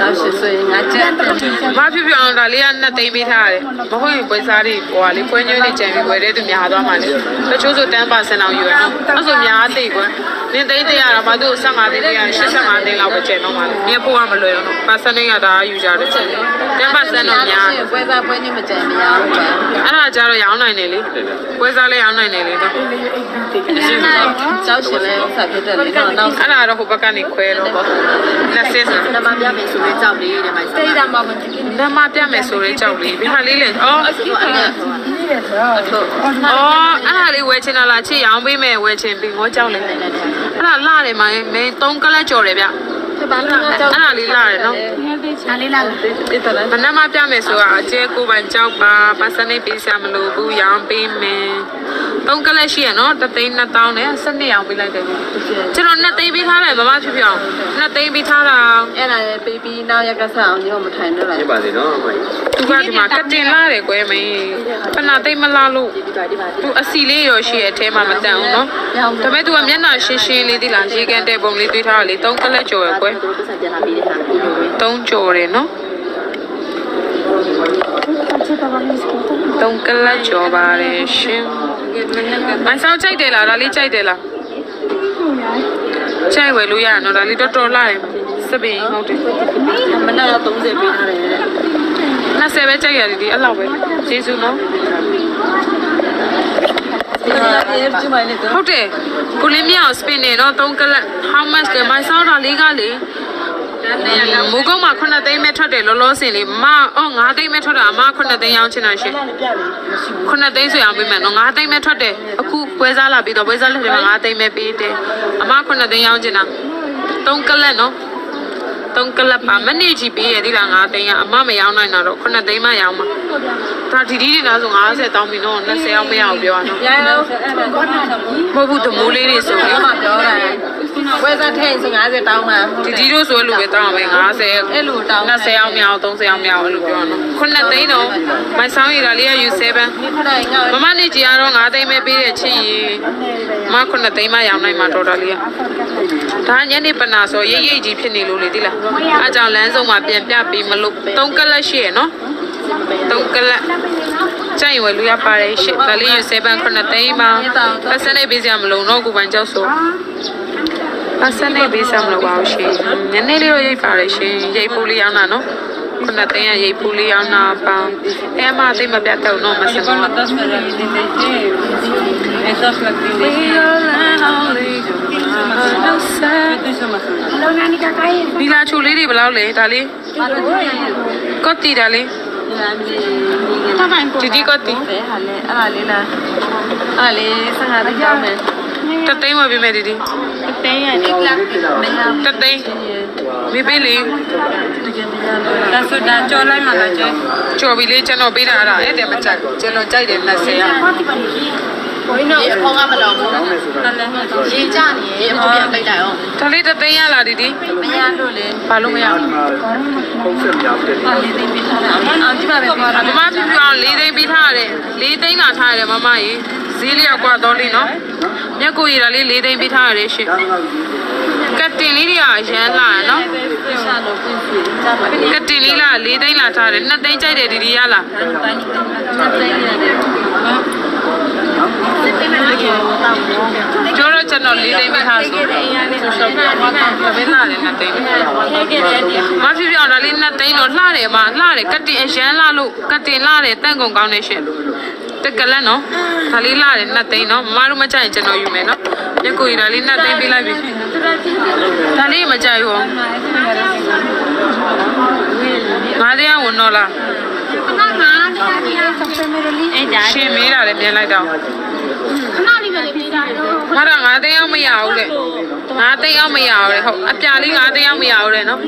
ဒါရှိဆိုရင်ငါကြက်တယ်မဖြစ်ဖြစ်အောင်ဒါလေးကနှစ်သိန်းပေးထားရတယ်မဟုတ်ရင်ပွဲစားတွေဟိုဟာလေးပွဲညွှန်းနေကြံပြီးပွဲတဲ့သူများသွားမှလေတချို့ဆို10%အောင်ယူရအောင်အဲ့ဆိုများသိကွယ်နင်းသိန်းတရတာဘာသူ့15သိန်းတရ85သိန်းလောက်ပဲကျန်တော့မှလေမြက်ဖို့ကမလွယ်တော့ဘူး percentage ကဒါယူကြတယ်10%တော့များပွဲစားပွဲညမကြံမရဘူးကွာအဲ့ဒါကြတော့ရောင်းနိုင်တယ်လေပွဲစားလည်းရောင်းနိုင်တယ်လေတော့ကျောင်းရှင်လည်းဆက်ဖြစ်တယ်လေတော့နောက်အဲ့ဒါတော့ဟိုဘက်ကနေခွဲတော့ပေါ့လက်စစ်စနမပြမယ်ဆိုရင်ကြောက်လေးတယ်မှာစိတ်ဓာတ်မှမကြည့်နမပြမယ်ဆိုရဲကြောက်လေးဒီဟာလေးလေအော်အဲ့ဒါအထုအော်အဲ့ဒါလေးဝယ်ချင်တာလားချစ်ရောင်းပေးမယ်ဝယ်ချင်ပြီးငေါကြောက်လေအဲ့ဒါလှတယ်မင်းမင်း၃ကလပ်ကြော်တယ်ဗျဖြစ်ပါလားကြောက်အဲ့ဒါလေးလှတယ်နော်ဒါလေးလာပြတယ်လားမနက်မှပြမယ်ဆိုတာအကျဲကိုပိုင်ကြောက်ပါပတ်စနေပေးစရာမလိုဘူးရောင်းပေးမယ် ၃ကလပ်ရှိရနော်တသိန်း2000နဲ့စနစ်ရောင်းပေးလိုက်တယ်ကျွန်တော်နှစ်သိန်းပေးထားတယ်မမဖြစ်ဖြစ်အောင်နှစ်သိန်းပေးထားတာအဲ့ဒါလည်းပေးပြီးနောက်ရက်ကစားအောင်ညမထိုင်တော့လားဖြစ်ပါစေနော်အမကြီးသူကဒီမှာကတင်လာတယ်ကွယ်မင်းခဏသိမ်းမလာလို့ဒီပါဒီပါသူအစီလေးရောရှိရဲ့အထဲမှာမတန်ဘူးနော်ဒါပေမဲ့သူကမျက်နှာရှင်းရှင်းလေးသီလားရေကန်တဲ့ပုံလေးတွေးထားတာလေသုံးကလက်ကြော်ရယ်ကွယ်တို့ပတ်စံပြန်လာပြီးတဲ့ဟာဒီလိုပဲသုံးကြော်တယ်နော်ချစ်တော့ပါလိမ့်စကောသုံးကလက်ကြော်ပါတယ်ရှင် မဆောက်ကြိုက်တယ်လားဒါလေးကြိုက်တယ်လားကြိုက်ဝယ်လို့ရရနော်ဒါလေးတော်တော်လာတယ်စပင်းဟုတ်တယ်မနေ့က30ပေးထားတယ်20ပဲကြိုက်ရတယ်ဒီအဲ့လောက်ပဲကျေးဇူးနော်အေးကျမလေးတော့ဟုတ်တယ်ကိုလင်းမြောက်စပင်နေနော်3ကလပ် how much ကမိုင်ဆောင်းတာလေးကလေ မူကုန်းမှာ9သိန်းမဲ့ထွက်တယ်လောလောဆယ်လေးမအော်9သိန်းမဲ့ထွက်တာအမ9သိန်းရောင်းချင်တာရှင်9သိန်းဆိုရအောင်ပြမယ်နော်9သိန်းမဲ့ထွက်တယ်အခုပွဲစားလာပြီးတော့ပွဲစားလက်ထဲမှာ9သိန်းမဲ့ပေးတယ်အမ9သိန်းရောင်းချင်တာ3ကလပ်နော်3ကလပ်ပါမနေ့ကြီးပေးရသေးလား9သိန်းကအမမရောင်းနိုင်တာတော့9သိန်းမှရောင်းမှာဒါဒီဒီတွေလားဆို50တောင်းပြီနော်20အောင်မရအောင်ပြောရနော်ရိုင်းလို့အဲ့ဒါကောတာတော့မဟုတ်ဘူးတမိုးလေးတွေဆိုရင်ဘာမှပြောတာ ဝယ်စားထဲဆို50တောင်းမှာဒီဒီတို့ဆိုလို့ပဲတောင်းအောင်ပဲ50အဲ့လိုတောင်း20အောင်မြောက်30အောင်မြောက်အဲ့လိုပြောနော်ခုနှစ်သိန်းတော့မိုင်ဆောင်ရတာလေးက U7 ဒီခဏငါမမနေ့ကြီးကတော့9သိန်းပဲပေးတဲ့ချစ်ရီမခုနှစ်သိန်းမှရောင်းနိုင်မှာတော်တော်လေးကဒါညနေပနာဆိုရိတ်ရိတ်ကြီးဖြစ်နေလို့လေတိလားအားကြောင့်လမ်းဆုံးမှာပြန်ပြပေးမလို့3ကလပ်ရှိရနော်3ကလပ်ကြိုင်ဝယ်လူရပါတယ်ရှစ်ဒါလေး U7 ခုနှစ်သိန်းမှာပတ်စံနေပေးစရာမလိုတော့ကိုပိုင်ကြောက်ဆို အစနေပေးစမလို့ပါဘူးရှင်နည်းနည်းလေးတော့ရိတ်ပါတယ်ရှင်ရိတ်ပူလေးရောင်းတာနော်ခုနသိန်းရရိတ်ပူလေးရောင်းတာပေါင်းအဲမှသိမပြတ်တော့တော့မစဘူး10 Eso es lo que dice. လောနာနီကကိုင်းဒီလာချူလေးတွေဘယ်လောက်လဲဒါလေးကော့တီဒါလေးဒီဒီကော့တီ Déjale, hágale la. Hágale, esa jara que me. တသိန်းဝယ်ပေးမယ်ဒီဒီ Tenga, ni la. Venga. တသိန်းမေးပေးလေ La soda chola y malache. ကြော်ပြီလေကျွန်တော်ပေးတာအဲ့ဒါအဲ့တည်းမကြိုက်ကျွန်တော်ကြိုက်တယ်20ရ ဘိုင်းတော့ခေါင်းကမလောဘူးရေကြနေရေအမပြန်လိုက်တာရောဒါလေးတသိန်းရလားဒီဒီ Venga, lole. ဘာလို့မရဘူးပုံစံများတယ် Hágale, te invitan a. Ah, tú me ves, မမပြပြအောင်၄သိန်းပေးထားရတယ်၄သိန်းလာထားရတယ်မမရေဈေးလေးကကွာတော့လေးနော်မြက်ကိုရည်တာလေး၄သိန်းပေးထားရတယ်ရှင်ကတ်တင်လေးတွေကရမ်းလာတယ်နော် Pesado, pues. ကတ်တင်လေးလား၄သိန်းလာထားတယ်2သိန်းကြိုက်တယ်ဒီဒီရလား ကျိုးတော့ကျွန်တော်၄သိန်းပေးထားဆိုဆိုရှော့ပြမှာတော့ဘယ်လာလဲ2သိန်းမပြပြအောင်ဒါလေး2သိန်းတော့လှတယ်မလှတယ်ကတ်တင်အရမ်းလှလို့ကတ်တင်လှတယ်တန့်ကုန်ကောင်းနေရှင်တက်ကလက်နော်ဒါလေးလှတယ်2သိန်းနော်မမတို့မကြိုက်ရင်ကျွန်တော်ယူမယ်နော်မြက်ကိုရည်ဒါလေး2သိန်းပေးလိုက်ပြီဒါလေးမကြိုက်ဘူးငါးတရားဝင်တော့လားခဏငါတ ရားတရားဆက်ဖယ်မရလီအဲ့ဒါရှင်မေးတာလည်းပြန်လိုက်တော့ခဏလေးပဲပြေးတာတော့ငါတော့ငါသိအောင်မရဘူးတဲ့ငါသိအောင်မရဘူးတဲ့ဟုတ်အပြာလေးငါသိအောင်မရဘူးတဲ့နော်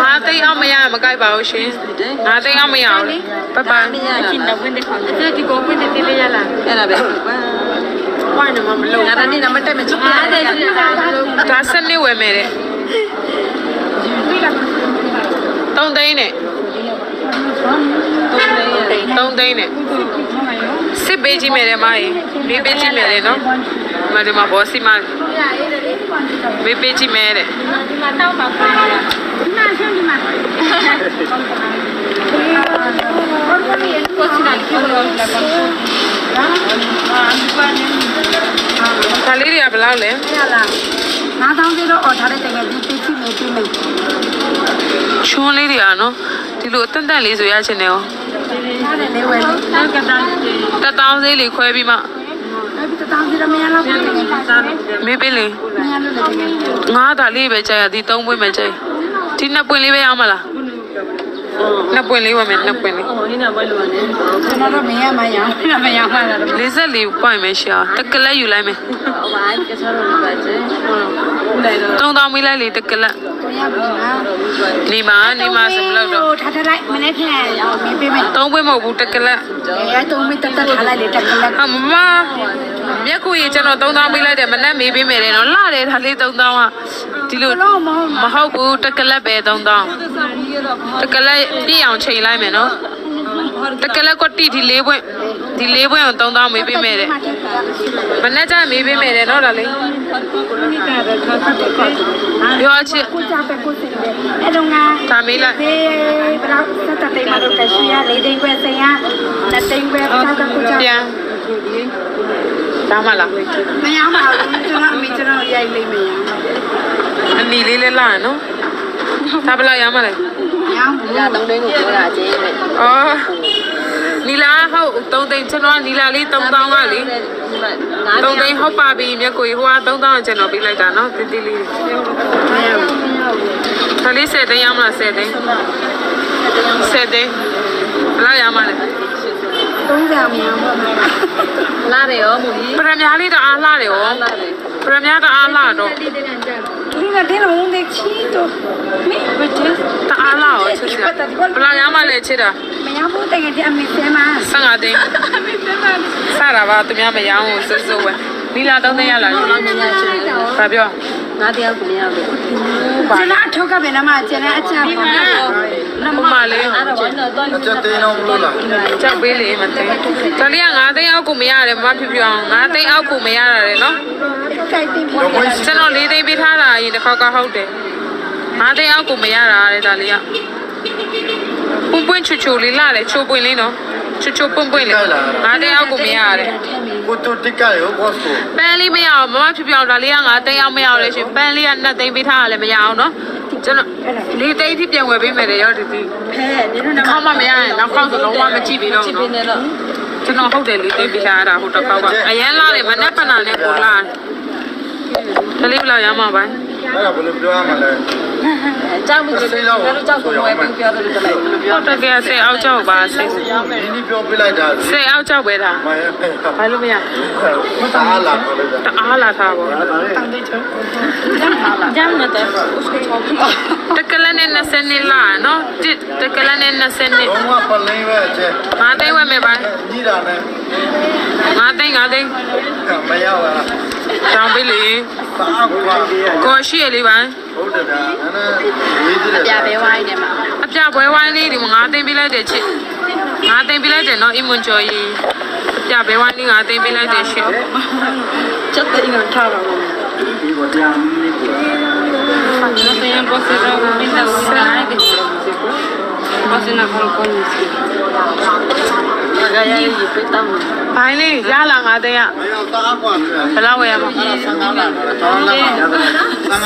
ငါသိအောင်မရမကြိုက်ပါဘူးရှင်ငါသိအောင်မရဘူးပပ Chinda, buen de cuando. ဒီကိုဖွင့်တယ်လေးရလား Era ver. ဝိုင်းနေမှာမလို့ Nada ni nada más te me အားတယ်ရှိတာလို့ဒါစနစ်ဝယ်မယ်တဲ့သုံးသိန်းနဲ့ သုံးသိန်းနဲ့စစ်ပေးကြည့်မယ်တဲ့မကြီးမေးပေးကြည့်မယ်တဲ့နော်မဒီမှာဘောစီမမေးပေးကြည့်မယ်တဲ့နာရှင်းဒီမှာကိုချင်တယ်ကိုလို့လာပါဒါလေးတွေကဘယ်လောက်လဲရလားငါးတောင်းသေးတော့အော်ထားတဲ့တကယ်ဒီပြည့်ပြည့်နေပြီမယ်ချွန်းလေးတွေကနော်ဒီလိုအတန်တန်လေးဆိုရချင်တယ်ဟောထားတယ် လေဝယ်လို့အဲ့ကတည်းကတတောင်းသေးလေးခွဲပြီးမှအဲ့ဒီတောင်းသေးတော့မရလားဘူးတကယ်စားတယ်မေးပေးလေမရလို့လည်းတကယ်ငါးဒါလေးပဲကြိုက်ရဒီသုံးပွင့်ပဲကြိုက်ဒီနှစ်ပွင့်လေးပဲအောင်မလားနှစ်ပွင့်လေးဝယ်မယ်နှစ်ပွင့်လေးကျွန်တော်တော့မရမရမရမလာတော့44ပွင့်မယ်ရှာတက်ကလက်ယူလိုက်မယ် Ay, que solo lo caché. 3000မိလိုက်လေတက်ကလက် ရပြီလားနေမှာနေမှာစမလို့တော့ထားထားလိုက်မနေ့ကမင်းပေးမယ်သုံးပွင့်မဟုတ်ဘူးတက်ကလက်အဲတုံးမတက်တက်ထားလိုက်လေတက်ကလက်ဟာမမမြက်ကိုကြီးကျွန်တော်3000မိလိုက်တယ်မနဲ့မေးပေးမယ်လေနော်လှတယ်ဒါလေး3000ကဒီလိုတော့မဟုတ်မဟုတ်ဘူးတက်ကလက်ပဲ3000တက်ကလက်ပြည့်အောင်ချိန်လိုက်မယ်နော် တက်ကလက်ကွတီဒီ၄ပွင့်ဒီ၄ပွင့်ကို3000မေးပေးမယ်တဲ့မနဲ့ကြမေးပေးမယ်တဲ့နော်ဒါလေးပြောချစ်ကိုကြပဲကိုစင်တယ်အဲ့တော့ငါဒါမေးလိုက်ဘေးဘလောက်စက်တိတ်မတော့တရှိရလေးတိန်ခွဲစင်ရလက်တိန်ခွဲဘလောက်ကကိုကြပြန်ဒါမှလားမရပါဘူးကျွန်တော်အမေကျွန်တော်ရိုက်လိုက်မရအနီလေးလဲလာနော်ဒါဘယ်လောက်ရမလဲ ရအောင်ဘူးဒါသုံးသိန်းကိုပြောတာချင်းတဲ့အော်နီလာဟုတ်3သိန်းကျွန်တော်နီလာလေး3000ကလေ3သိန်းဟုတ်ပါပြီမြက်ကိုဟိုက3000ကျွန်တော်ပေးလိုက်တာနော်တိတိလေးခလေး10သိန်းရမလား10သိန်း10သိန်းဘယ်လောက်ရမှာလဲ30မြောင်ပါလာတယ်ရောမူကြီးပရမ ्या လေးတအားလာတယ်ရောလာတယ် Premiere ala do. Luna de lo un de chito. Me veches. Ta ala o chusia. Bla ya ma le chira. Me ya bu te ke dia me se ma. Sanga de. Me se ma. Sara ba tu mya me ya un so so we. Ni la dong de ya la. Ba pyo. မေဆဲမှာစတာပါသူများမရောင်းဘူးစိုးစိုးပဲနီလာ3သိန်းရလာပြီညညချင်းဘာပြောငါတရားကိုမရဘူးကျန်အထောက်ကပဲနမကျန်တဲ့အချပါနမမလေးအဲ့တော့တော့တော့အချက်သေးတော့မလို့လားကြောက်ပေးလေမသိတော်လေးက9သိန်းအောက်ကိုမရတယ်မဖြစ်ပြအောင်9သိန်းအောက်ကိုမရတာလေနော်စိုက်တင်ပြီးတော့ဘယ်ကျွန်တော်4သိန်းပေးထားတာရင်တစ်ခေါက်ကဟုတ်တယ်9သိန်းအောက်ကိုမရတာတဲ့ဒါလေးကပွန့်ပွန့်ချူချူလေးလာတယ်ချိုးပွင့်လေးနော်ချူချူပွန့်ပွန့်လေး9သိန်းအောက်ကိုမရရတယ် ကိုတူတစ်ကရောဘော့စ်ကိုပန်းလေးမရအောင်မမဖြစ်ပြအောင်ဒါလေးက9သိန်းအောက်မရအောင်လေရှင်ပန်းလေးက2သိန်းပေးထားတာလည်းမရအောင်နော်ကျွန်တော်4သိန်းထိပြန်ဝယ်ပေးမယ်လေရောဒီဒီဖဲနင်တို့ခေါင်းမမရရင်နောက်ခေါက်ဆိုလုံးဝမကြည့်ပြီးတော့ချစ်နော်ပြနေတော့ကျွန်တော်ဟုတ်တယ်လေသိပြီးထားတာဟိုတစ်ခေါက်က အရန်လာတယ်မနဲ့ပနာနဲ့ကိုလာတလေးဘလောက်ရမှာပါ အဲ့ဒါဘယ်လိုပြောရမလဲကြောက်မှုကြည့်ငါတို့ကြောက်ကိုဝယ်ပြီးပြောတယ်လို့လည်းဘယ်လိုပြောဟုတ်တယ်ကဲဆေးအောက်ကြောက်ပါဆေးဒီနေ့ပြောပြလိုက်တာဆေးအောက်ကြောက်ပဲဒါမရဘာလို့မရအားလာခေါ်လိုက်တာတအားလာထားပါဂျမ်းမတဲ့တကလနဲ့20နှစ်လာနော်တစ်တကလနဲ့20နှစ်လုံးဝပလင်းပဲအချက်ငါသိဝဲမယ်ပါကြီးတာနဲ့ငါသိငါသိမရပါလားတောင်းပေးလေစာကူပါကိုရှိရလေးပါဟုတ်တယ်ဗျာအဲ့ဒါရေးကြည့်တယ်ပြပဲဝိုင်းနေမှာအပြပွဲဝိုင်းလေးဒီမှာငါသိပေးလိုက်တယ်ချစ်ငါသိပေးလိုက်တယ်နော်အီမွန်ကျော်ကြီးအပြပွဲဝိုင်းလေးငါသိပေးလိုက်တယ်ရှင့်ချက်တဲ့ငါထားတော့ No tenían posibilidad de pintar una que pasen a con con ငါ ရရည်ပြတောင်းဘိုင်းလေးရလာငါတဲ့ရမရသားကွာဘယ်လောက်ဝယ်ရမှာအဲ့ဒါဆန်းကားလာတော့တော်လာပါ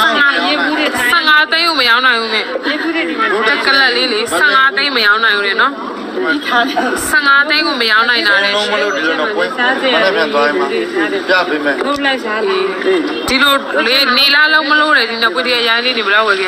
ဆန်းကားလာရေဘူးတွေ15သိန်းကိုမရောင်းနိုင်ဘူးနဲ့ရေဘူးတွေဒီမှာတက်ကလက်လေးလေ15သိန်းမရောင်းနိုင်ဘူးလေနော်15သိန်းကိုမရောင်းနိုင်တာလေလုံးမလို့ဒီလိုတော့ပွဲမနေ့ပြန်သွားရင်မှာပြပေးမယ်ဟုတ်လိုက်စားလေဒီလိုလေနေလားလုံးမလို့တယ်ဒီနေ့ကိုတည်းရိုင်းလေးနေဘယ်လောက်ဝယ်ကြ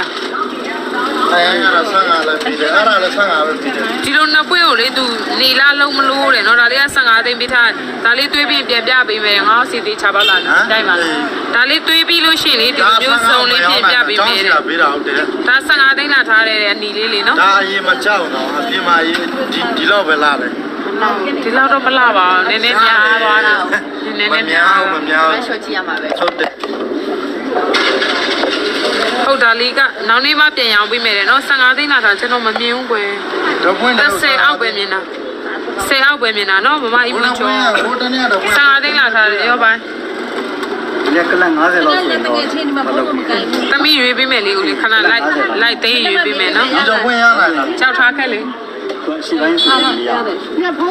အဲအဲ့ဒါဆန်းကားလည်းပြီးတယ်အဲ့ဒါလည်းဆန်းကားပဲပြီးတယ်ဒီလိုနှစ်ပွင့်ကိုလေသူနေလားလုံးမလို့တယ်နော်ဒါလေးက15သိန်းပေးထားဒါလေးတွေးပြီးပြန်ပြပေးမယ်ငါ့စီသေးချပါလာတိုင်းပါလားဒါလေးတွေးပြီးလို့ရှိရင်လေဒီလိုမျိုးစုံလေးပြန်ပြပေးမယ်တဲ့ပေးတာဟုတ်တယ်ဒါ15သိန်းလာထားတဲ့အနီလေးလေးနော်ဒါအရင်မကြောက်တော့အပြင်မှာရေးဒီဒီလောက်ပဲလာတယ်ဒီလောက်တော့မလာပါဘူးနည်းနည်းများသွားတာနည်းနည်းမများများဘူးမများမဘူးချွတ်ကြည့်ရမှာပဲဟုတ်တယ် ဟုတ်တာလေးကနောက်နေ့မှပြန်ရောင်းပေးမယ်တဲ့နော်15သိန်းလာထားကျွန်တော်မမြင်ဘူးကွယ်တော့ပွင့်တယ်30အောက်ပဲမြင်တာ10အောက်ပဲမြင်တာနော်မမအီမချောဟိုတနေ့တော့ပွင့်15သိန်းလာထားတယ်ရောပိုင်းဒီကလန်90လောက်ဆိုလည်းတကယ်ချင်းဒီမှာဘုံမကိုင်ဘူးသမီးရွေးပေးမယ်လေးကိုလေခဏလိုက်လိုက်သိမ်းရွေးပေးမယ်နော်ဒီတော့ပွင့်ရလာလားကြောက်ထားခဲ့လေရှိပိုင်းဆိုရင်ရ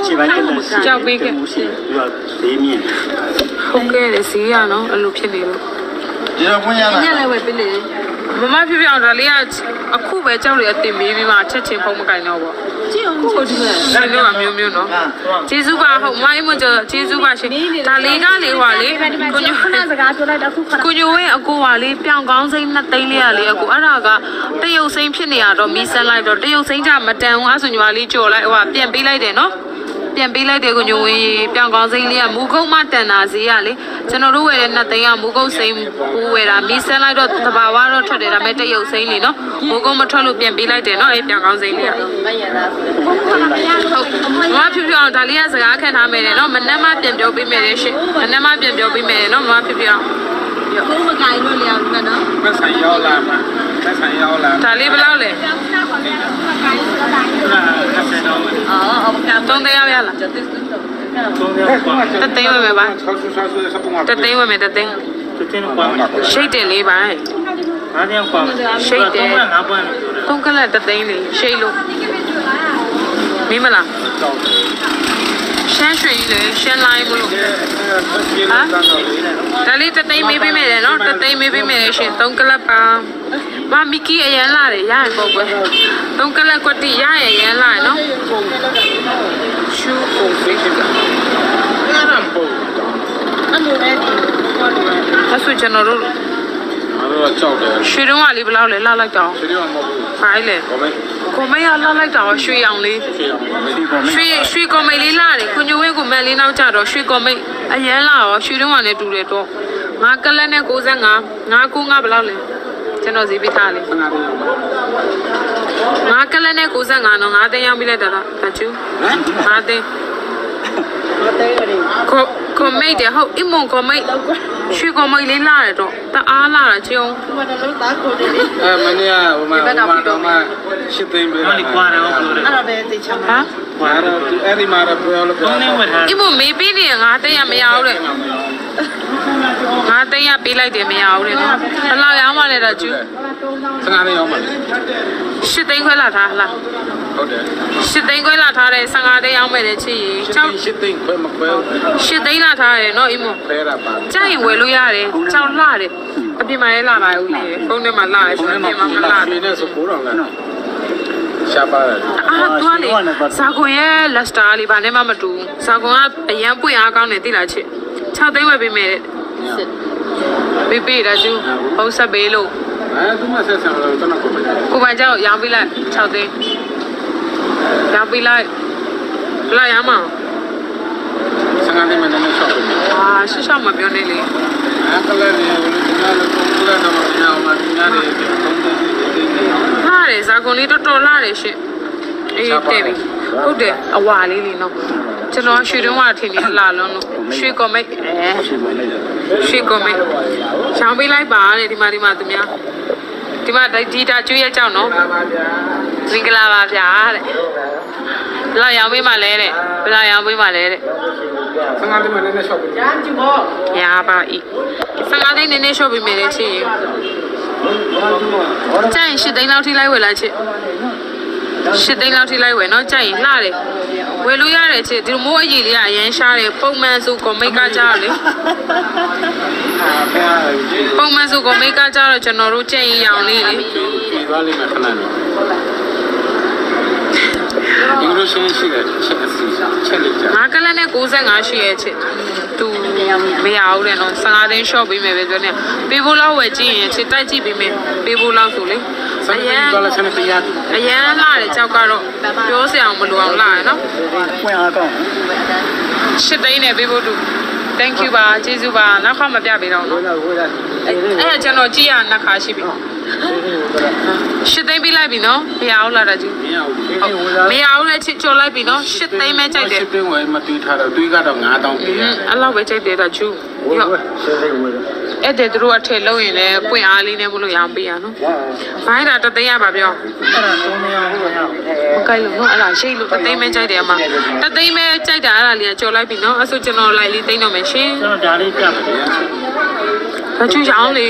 ရှိပိုင်းကလည်းကြောက်ပေးခဲ့ရှိပြီးတော့သေးမြင့်ဟုတ်ကဲ့လေဈေးရနော်အဲ့လိုဖြစ်နေလို့ ဒီတော့ပွင့်ရလာညလည်းဝယ်ပေးလေမမဖြစ်ဖြစ်အောင်ဒါလေးကအခုပဲကြောက်ရအတင်မေးပြီးမှချက်ချင်းဖုံးမကင်တော့ပေါ့ကြည့်အောင်ကိုဒီမဲ့ရှင်တို့ကမျိုးမျိုးနော်ဂျေစုကဟုတ်မိုင်းမကျော်ဂျေစုကရှင်ဒါလေးကလေဟွာလေကိုညိုခဏစကားပြောလိုက်တော့ခုခဏကိုညိုရဲ့အကိုကလေပြောင်ကောင်းစိမ့်နှစ်သိန်းလေးကလေအကိုအဲ့ဒါကတရုတ်စိမ့်ဖြစ်နေရတော့မီးဆန်းလိုက်တော့တရုတ်စိမ့်ကြမတန်ဘူးအဲ့ဆိုညီမလေးကြော်လိုက်ဟိုကပြန်ပေးလိုက်တယ်နော် ပြန်ပေးလိုက်တယ်ကိုညိုဝင်ပြောင်ကောင်းစိမ့်လေးကမူကုတ်မှတန်တာစီကလေကျွန်တော်တို့ဝယ်တဲ့နှစ်သိန်းကမူကုတ်စိမ့်ပူဝယ်တာမီးဆန်းလိုက်တော့တဘာဝတော့ထွက်တယ်ဒါပေမဲ့တရုတ်စိမ့်လေနော်မူကုတ်မထွက်လို့ပြန်ပေးလိုက်တယ်နော်အဲ့ပြောင်ကောင်းစိမ့်လေးကမရတာဆိုဟုတ်မမဖြူဖြူအောင်ဒါလေးကစကားခံထားမယ်လေနော်မနက်မှပြန်ပြောပေးမယ်လေရှင်မနက်မှပြန်ပြောပေးမယ်လေနော်မမဖြူဖြူအောင်ဘုံမကိုင်လို့လျောင်းမယ်နော်မဆိုင်ရောက်လာမှာ မဆိုင်ရောက်လာဒါလေးဘယ်လောက်လဲအော်အော်ကံသုံးသိန်းရောက်ရလားတက်တက်တော့တသိန်းဝယ်မယ်ပါဆောက်ဆောက်ဆောက်ဆောက်မှာတသိန်းဝယ်မယ်တသိန်းသူတင်ကွာမှာရှိတ် မင်းမလားရှမ်းရွှေကြီးလေရှမ်းလိုင်းမလို့ဒါလေးတသိန်းမေးပေးမယ်လေနော်တသိန်းမေးပေးမယ်လေရှင်သုံးကလပါမမီကီအရန်လာတယ်ရရင်ပေါ့ကွယ်သုံးကလကွတ်တီရရင်ရန်လာရနော်ရှူကုန်ဖိတ်တာအဲ့ဒါပုံအဲ့လိုနဲ့ဒီအဲ့ဆိုကျွန်တော်တို့အဲ့တော့ကြောက်တယ်ရွှေတုံးကလေးဘယ်လောက်လဲလှလိုက်တော့ဒီတော့မဟုတ်ဘူးဖိုင်လေဘာမဲကိုမေးရလှလိုက်တော့ရွှေအောင်လေးဖြစ်အောင်ဘာမဲရွှေရွှေကော်မိတ်လေးလာတယ်ခွန်ညဝင်းကိုမန်လေးနောက်ကြတော့ရွှေကော်မိတ်အရန်လာရောရွှေတုံးကလည်းတူတယ်တော့ငါကလနဲ့65ငါကူငါဘယ်လောက်လဲ ကျွန်တော်ဈေးပြထားလေခဏလေးအောင်ပါငါကလနဲ့65နော်ငါသိန်းရောက်ပြီလဲတလားတချူငါသိန်းမတဲရည်ကိုကိုမိတ်တယ်ဟုတ်အမွန်ကိုမိတ်ရွှေကိုမိတ်လေးလာတယ်တော့တအားလာတာကျုံဒီမှာတော့တာကိုနေနေအဲမနေ့ကဟိုမှာဟိုမှာတော့မှရှစ်သိန်းပေးတာဒီကွာတော့ပြောတယ်အဲ့ဒါပဲသိချင်ဟမှာမ်ဘာတော့အဲ့ဒီမှာတော့ပြောလို့ပြောသုံးနေဝယ်ထားအမမေးပြီးနေငါသိရမရဘူးတဲ့ ငါသိရပေးလိုက်တယ်မရဘူးတဲ့နော်ဘယ်လောက်ရောင်းမှလဲတော့ကျူခဏလေးအောင်ပါလေရှစ်သိန်းခွဲလာထားဟလားဟုတ်တယ်ရှစ်သိန်းခွဲလာထားတယ်15သိန်းရောင်းမယ်တဲ့ချစ်ရင်ရှစ်ချောသိက်န်းရှစ်သိန်းခွဲမခွဲရှစ်သိန်းလာထားတယ်နော်အမဖဲတာပါကြိုက်ရင်ဝယ်လို့ရတယ်ချောက်လာတယ်အပြင်မှာလည်းလာပါဦးလေဖုန်းထဲမှာလာတယ်ဆိုတော့အပြင်မှာမလာဒီဘူးနေ့ဆိုကိုတော့လားရှာပါလားအာသွားလေဇာကွန်ရဲ့လက်စတာလေးဗာနဲ့မှမတူဘူးဇာကွန်ကအရန်ပွင့်အားကောင်းတယ်သိလားချစ် 6သိန်းဝယ်ပေးမယ်တဲ့ပေးပေးတာကျူဟုတ်ဆက်ပေးလို့အဲသူမဆက်ဆံလို့ကျွန်တော်ကိုမကြကိုပိုင်ကြောက်ရောင်းပေးလိုက်6သိန်းရောင်းပေးလိုက်ဘယ်လောက်ရောင်းမအောင်ဆငါလေးမနေ့နဲ့ရှော့ပေးမယ်အာရှေ့ရှောက်မပြောနေလေအဲကလည်းနေလို့ဒီနေ့လည်းပုံကလည်းတော့မရအောင်မဒီနေ့တွေပုံတွေတွေတွေလာတယ်ဇာကွန်လေးတော်တော်လာတယ်ရှင် အေးတဲ့ပြီဟုတ်တယ်အဝါလေးလေးနော်ကျွန်တော်ရွှေတုံးကထင်နေလာလုံးလို့ရွှေကောမိတ်အဲရှိပါလိမ့်မယ်ရွှေကောမိတ်ရှောင်းပေးလိုက်ပါတဲ့ဒီမှာဒီမှာသူများဒီမှာဒီတာကျွေးရကြောက်နော်ပါပါဗျာမင်္ဂလာပါဗျာတဲ့ဘယ်လောက်ရောင်းပေးမှလဲတဲ့ဘယ်လောက်ရောင်းပေးမှလဲတဲ့ဆငါလေးမနေ့နဲ့ရှော့ပေးရမ်းကြည့်ဖို့ညာပါဤ15သိန်းနည်းနည်းရှော့ပေးမယ်လေချစ်ရင်ကြိုင်8သိန်းလောက်ထိလိုက်ဝယ်လိုက်ချစ် 8သိန်းလောက်ထိလိုက်ဝယ်နော်ကြိုင်လှတယ်ဝယ်လို့ရတယ်ချစ်ဒီမိုးအကြီးလေးကအရန်ရှားတယ်ပုံမှန်ဆိုကွန်မိတ်ကကြတော့လေဖဲကြီးပုံမှန်ဆိုကွန်မိတ်ကကြတော့ကျွန်တော်တို့ကြိုင်ရောင်လေးလေဒီပါလိမ့်မယ်ခဏလေးအင်္ဂလိပ်ရှင်းရှိတယ်ချက်အစီချက်လေးကြငါကလနဲ့65ရှိရဲ့ချစ်သူမရဘူးတဲ့နော်15သိန်း short ပေးမယ်ပဲပြောနေပေးဖို့လောက်ဝယ်ကြည့်ရင်ချစ်တိုက်ကြည့်ပေးမယ်ပေးဖို့လောက်ဆိုလေ ဆန်ကြီးတော့လည်းဆန်တရားအရန်လာတဲ့ကြောက်ကတော့ပြောစရာမလိုအောင်လာရနော်ပွင့်အားကောင်းရှစ်သိန်းနဲ့ပေးဖို့တူ thank you ပါကျေးဇူးပါနောက်ခါမပြပေးတော့နော်အဲ့အဲ့ဒါကျွန်တော်ကြည့်ရနှစ်ခါရှိပြီရှစ်သိန်းပေးလိုက်ပြီနော်မရအောင်လာတာကြီးမရဘူးမရအောင်လည်းချစ်ချော်လိုက်ပြီနော်ရှစ်သိန်းပဲကြိုက်တယ်စစ်ပင်းဝယ်မတူးထားတော့တွေးကတော့9000ပေးရအဲ့လောက်ပဲကြိုက်တယ်တာ ချူရော့အဲ့တဲ့သူတို့အထက်လုံးရင်လည်းပွင့်အားလေးနဲ့မလို့ရအောင်ပေးရနော်ဘိုင်းတာတသိန်းရပါပြောအဲ့ဒါသုံးနေအောင်ဟုတ်ရအောင်မကိုက်လို့နော်အဲ့ဒါရှိလို့တသိန်းပဲကြိုက်တယ်အမတသိန်းပဲကြိုက်တာအဲ့ဒါလေးကကြော်လိုက်ပြီနော်အဲ့ဆိုကျွန်တော်လိုက်လေးသိန်းတော့မယ်ရှင်ကျွန်တော်ဒါလေးပြပါမယ်မချူချောင်းလေ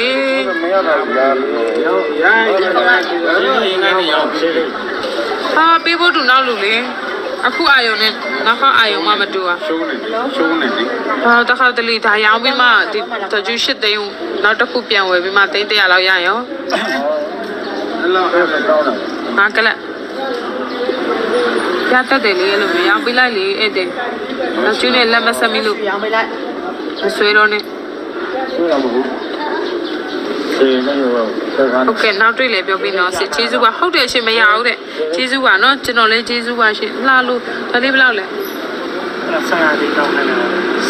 မရတော့ဘူးလားရောရိုင်းရိုင်းရိုင်းနေရောဟာပေးဖို့တူနောက်လူလေအခုအာယုံနဲ့ နောက်ခါအာယုံမှမတူอ่ะရှုံးနေရှုံးနေပြီဟာတခါတလေဒါရောင်းပြီးမှဒီတကျူးရှစ်သိန်းနောက်တစ်ခုပြန်ဝယ်ပြီးမှသိန်း100လောက်ရရောအဲ့လိုအဲ့လိုကောင်းတာငါကလပ်ရတတ်တယ်လေအဲ့လိုမျိုးရောင်းပေးလိုက်လေအဲ့တဲ့တကျူးနဲ့လက်မဆက်မိလို့ရောင်းပေးလိုက်မဆွဲတော့နဲ့ဆွေးရမဟုတ်စေနေရောဆက်ကား ဟုတ်ကဲ့နောက်တွေ့လေပြောပြီးတော့စစ်ကျေးဇူးပါဟုတ်တယ်ရှင်မရဘူးတဲ့ကျေးဇူးပါနော်ကျွန်တော်လည်းကျေးဇူးပါရှင်လှလို့ဒါလေးဘယ်လောက်လဲဆန္ဒလေးတောင်းနေတယ်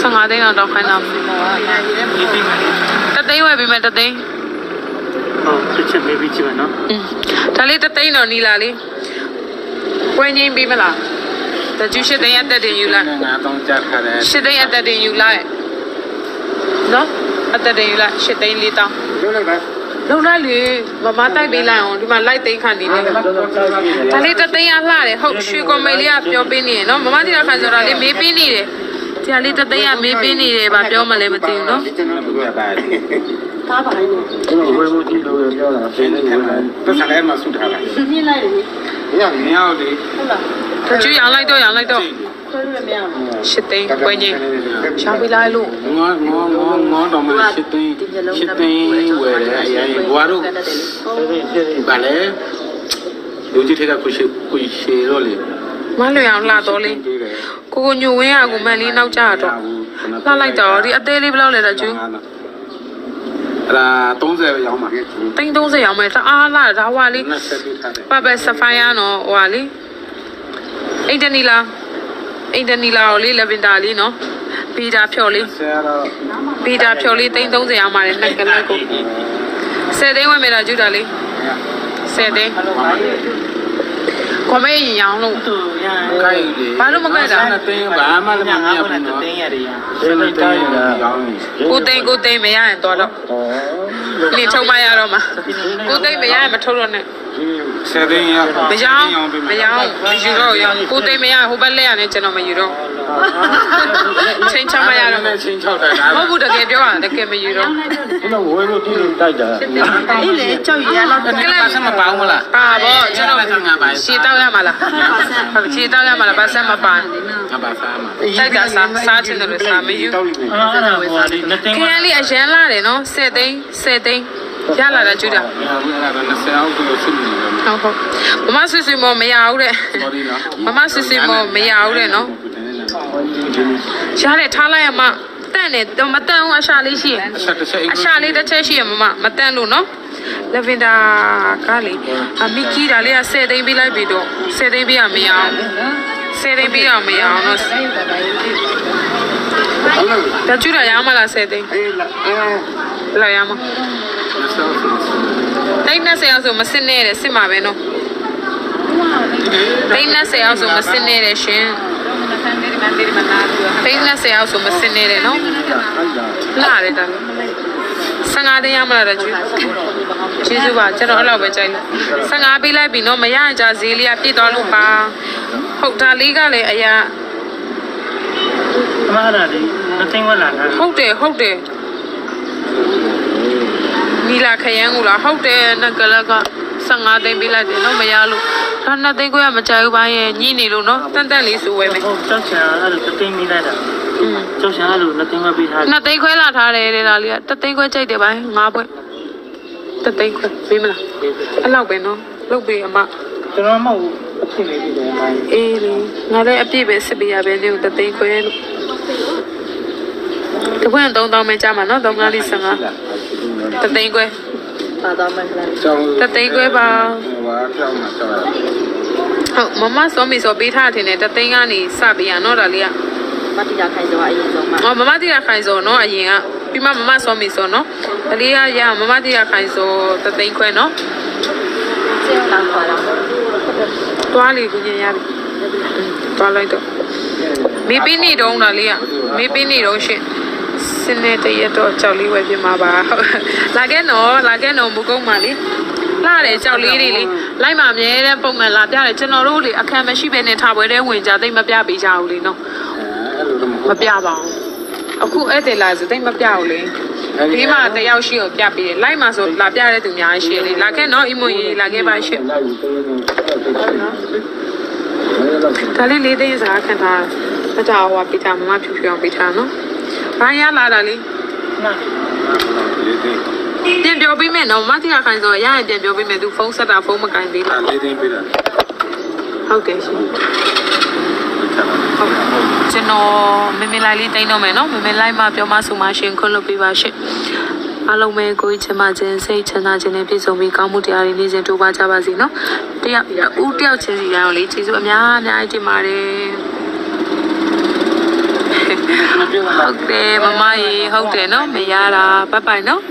15သိန်းလောက်တော့ခိုင်းတာဒီတိမလေးတသိန်းဝယ်ပြီးမယ်တသိန်းဟုတ်ချစ်ချစ်မေးပြီးချင်မယ်နော်อืมဒါလေးတသိန်းတော့နီလာလေးဝယ်ငင်းပြီးမလားတကျူးရှစ်သိန်းအသက်တင်ယူလိုက်9000ကြားထားတယ်ရှစ်သိန်းအသက်တင်ယူလိုက်နော်အသက်တင်ယူလိုက်ရှစ်သိန်းလေးတောင်း ပြောလိုက်ပါလုံလိုက်လေမမတိုက်ပေးလိုက်အောင်ဒီမှာလိုက်သိန်းခံနေလေဒါလေးတသိန်းရလှတယ်ဟုတ်ရွှေကော်မယ်လေးကပြောပေးနေရနော်မမတိရခံဆိုတာလေးမေးပေးနေတယ်ဒီဟာလေးတသိန်းရမေးပေးနေတယ်ဗာပြောမလဲမသိဘူးနော်ကျွန်တော်ပြောပါသားပါလိုက်နေကျွန်တော်ဝယ်ဖို့ကြည့်လို့ပြောတာရှင်းနေတယ်ပတ်စံထဲမှာဆုထားလိုက်မြင်လိုက်တယ်ရမြောက်လေဟုတ်လားတကျူးရောင်လိုက်တော့ရောင်လိုက်တော့ဟ ရှစ်သိန်းပွဲကြီးရှာပေးလိုက်လို့ငေါငေါငေါငေါတော့မရှစ်သိန်းရှစ်သိန်းဝယ်တယ်အရင်ဘွားတို့စေသိစေသိဗာလေလူကြီးထက်ကကိုရှိကိုရှိတော့လေမလွယ်အောင်လှတော့လေတွေ့တယ်ကိုကိုညိုဝင်းရကိုမန်လေးနောက်ကြတော့လှလိုက်တော့ဒီအသေးလေးဘယ်လောက်လဲတော့ကျူအဲ့ဒါ30ပဲရောင်းပါခဲ့တိန်း30ရောင်းမယ်တအားလှဒါဟွာလေး20ပြထားတယ်ပပဆဖိုင်ယာနော်ဟွာလေးအိတ်တနီလာ အိတ်တနီလာကိုလေးလက်ဗင်တာလေးနော်ပီတာဖြော်လေးဆရာတော့ပီတာဖြော်လေးတိန်း30ရောင်းပါတယ်နှက်ကလက်ကို10သိန်းဝင်မယ်တော့ကျူတာလေး10သိန်း ခွန်မေးရင်ရောင်းလို့ကိုက်လေဘာလို့မကိုက်တာနဲ့တင်းဘာမှလည်းမမြင်ဘူးနော်စေသိတိုင်းတာရောင်းကိုသိန်းကိုသိန်းမရရင်တော့တော့ဩနေထုံမရတော့မှာကိုသိန်းမရရင်မထုတ်တော့နဲ့ဆယ်သိန်းရမရောင်းမရောင်းမယူတော့ရောင်းကိုသိန်းမရဟိုဘက်လက်ရနဲ့ကျွန်တော်မယူတော့ချင်းချမရတော့နဲ့ချင်းချောက်တယ်ဒါမဟုတ်ဘူးတကယ်ပြောရတကယ်မယူတော့ ကျွန်တော်ဝယ်လို့တိတိတိုက်တာအေးလေကြောက်ရလောက်ကလည်းပါစမပေါင်းမလားပါဘောကျွန်တော်ရှည်တောက်ရမှာလားဟုတ်ရှည်တောက်ရမှာလားဘာဆက်မပါငါပါစားမှာတိုက်ကစားစားချင်တယ်လို့စားမယူအဲ့ဒါဟိုဒီနှစ်သိန်းခရမ်းလေးအရန်လာတယ်နော်10သိန်း10သိန်းရလာတာကျူတာငါဘူးအဲ့ဒါနဲ့ဆယ်အောင်ကိုစစ်နေတယ်ဟုတ်ဟုတ်မမဆွဆွမမရဘူးတဲ့ sorry နော်မမဆွဆွမမရဘူးတဲ့နော်ရတယ်ထားလိုက်ရမှာ တန့်တယ်တော့မတန့်ဘူးအရှာလေးရှိရအချက်တစ်ချက်အရှာလေးတစ်ချက်ရှိရမမမတန့်လို့နော်လဗင်ဒါကလေအမီကီဒါလေးက10သိန်းပေးလိုက်ပြီတော့10သိန်းပေးရမရအောင်10သိန်းပေးရမရအောင်နော်ဒါကျူရရမလား10သိန်းအေးလာအဲလာရမဆောက်ဆိုတိတ်နဲ့10အောင်ဆိုမစစ်နဲ့တဲ့စစ်မှာပဲနော်တိတ်နဲ့10အောင်ဆိုမစစ်နဲ့တဲ့ရှင် တိတ်နဲ့10အောင်ဆိုမစစ်နဲ့တဲ့နော်လာတယ်တမ်း15တင်းရမလားတဲ့ကျူကျေးဇူးပါကျွန်တော်အဲ့လောက်ပဲကြိုက်လို့15ပေးလိုက်ပြီနော်မရရင်じゃဈေးလေးကပြည့်သွားလို့ပါဟုတ်ဒါလေးကလည်းအရာအမှားတာဒီနှစ်သိန်းဝယ်လာတာဟုတ်တယ်ဟုတ်တယ်နီလာခရမ်းကူလားဟုတ်တယ်နကလက 15သိန်းပေးလိုက်တယ်နော်မရလို့ဒါနှစ်သိန်းကိုရမကြိုက်ဘူးပါရဲ့ညှိနေလို့နော်တန်တန်လေးဆိုဝဲမယ်ဟုတ်ကြောက်ချင်အဲ့လိုတစ်သိန်းမိလိုက်တာอืมကြောက်ချင်အဲ့လိုနှစ်သိန်းဝယ်ပေးထားနှစ်သိန်းခွဲလာထားတယ်တဲ့ဒါလေးကတစ်သိန်းခွဲကြိုက်တယ်ပါငါးပွဲတစ်သိန်းခွဲပေးမလားအဲ့လောက်ပဲနော်လုပ်ပေးအမကျွန်တော်မဟုတ်အဖြစ်နေပြီတယ်မိုင်းအေးလေငါလည်းအပြည့်ပဲစစ်ပေးရပဲနေတစ်သိန်းခွဲလို့တပွင့်3000ပဲကြာမှာနော်3 5 15တစ်သိန်းခွဲ ပါတော့မယ်လားကျောင်းတစ်သိန်းခွဲပါဟွာကျောင်းမှာကျောင်းဟုတ်မမစောမီစောပေးထားတယ်နဲ့တသိန်းကနေစပေးရနော်ဒါလေးကမတိရခိုင်စောအရင်ဆုံးမှာအော်မမတိရခိုင်စောနော်အရင်ကပြီးမှမမစောမီစောနော်ဒါလေးကရမမတိရခိုင်စောတသိန်းခွဲနော်ကျေးလာပါလားတွားလေးကိုညင်ရပြီတွားလိုက်တော့မေးပေးနေတော့ဒါလေးကမေးပေးနေတော့ရှင့် စနေတရက်တော့ကြောက်လေးဝယ်ပြမှာပါလာခဲ့နော်လာခဲ့နော်မကုန်းပါလေလာတယ်ကြောက်လေးတွေလေလိုက်မှာအမြဲတမ်းပုံမှန်လာပြတယ်ကျွန်တော်တို့လေအခမ်းမရှိဘဲနဲ့ထားပွဲတဲ့ဝင်ကြသိမ့်မပြပေးကြဘူးလေနော်အဲ့လိုတော့မမဟုတ်ပြပါဘူးအခုအဲ့တယ်လာဆိုတိတ်မပြဘူးလေဒီမှာတယောက်ရှိကိုပြပေးတယ်လိုက်မှာဆိုလာပြတဲ့သူများရှိတယ်လေလာခဲ့နော်အီမိုကြီးလာခဲ့ပါရှင့်လိုက်ပြီးတေးနေဒါလေးလေးသိန်းစားခံထားအတာဟိုပိတာမမဖြူဖြူအောင်ပိတာနော် ဘာရလာတာလေနာလေးသိန်းပြန်ပြောပေးမယ်နော်မတိရခိုင်ဆိုရရင်ပြန်ပြောပေးမယ်သူဖုန်းဆက်တာဖုန်းမကင်သေးအဲ့လို့လေးသိန်းပေးတာဟုတ်တယ်ရှင်ဟုတ်ကျွန်တော်မမေလိုက်လေးတိန်းတော့မယ်နော်မမေလိုက်မှပြောမှဆိုမှရှင်ခွင့်လုပ်ပေးပါရှင့်အားလုံးပဲကိုယ်ချင်မှခြင်းစိတ်ချမ်းသာခြင်းနဲ့ပြည့်စုံပြီးကောင်းမှုတရားတွေနေ့စဉ်တိုးပွားကြပါစေနော်တယောက်ဦးတယောက်ချင်းစီတိုင်းကိုလေကျေးဇူးအများအများကြီးတင်ပါတယ် ဟုတ်တယ်မမကြီးဟုတ်တယ်နော်မရတာဘိုင်ဘိုင်နော်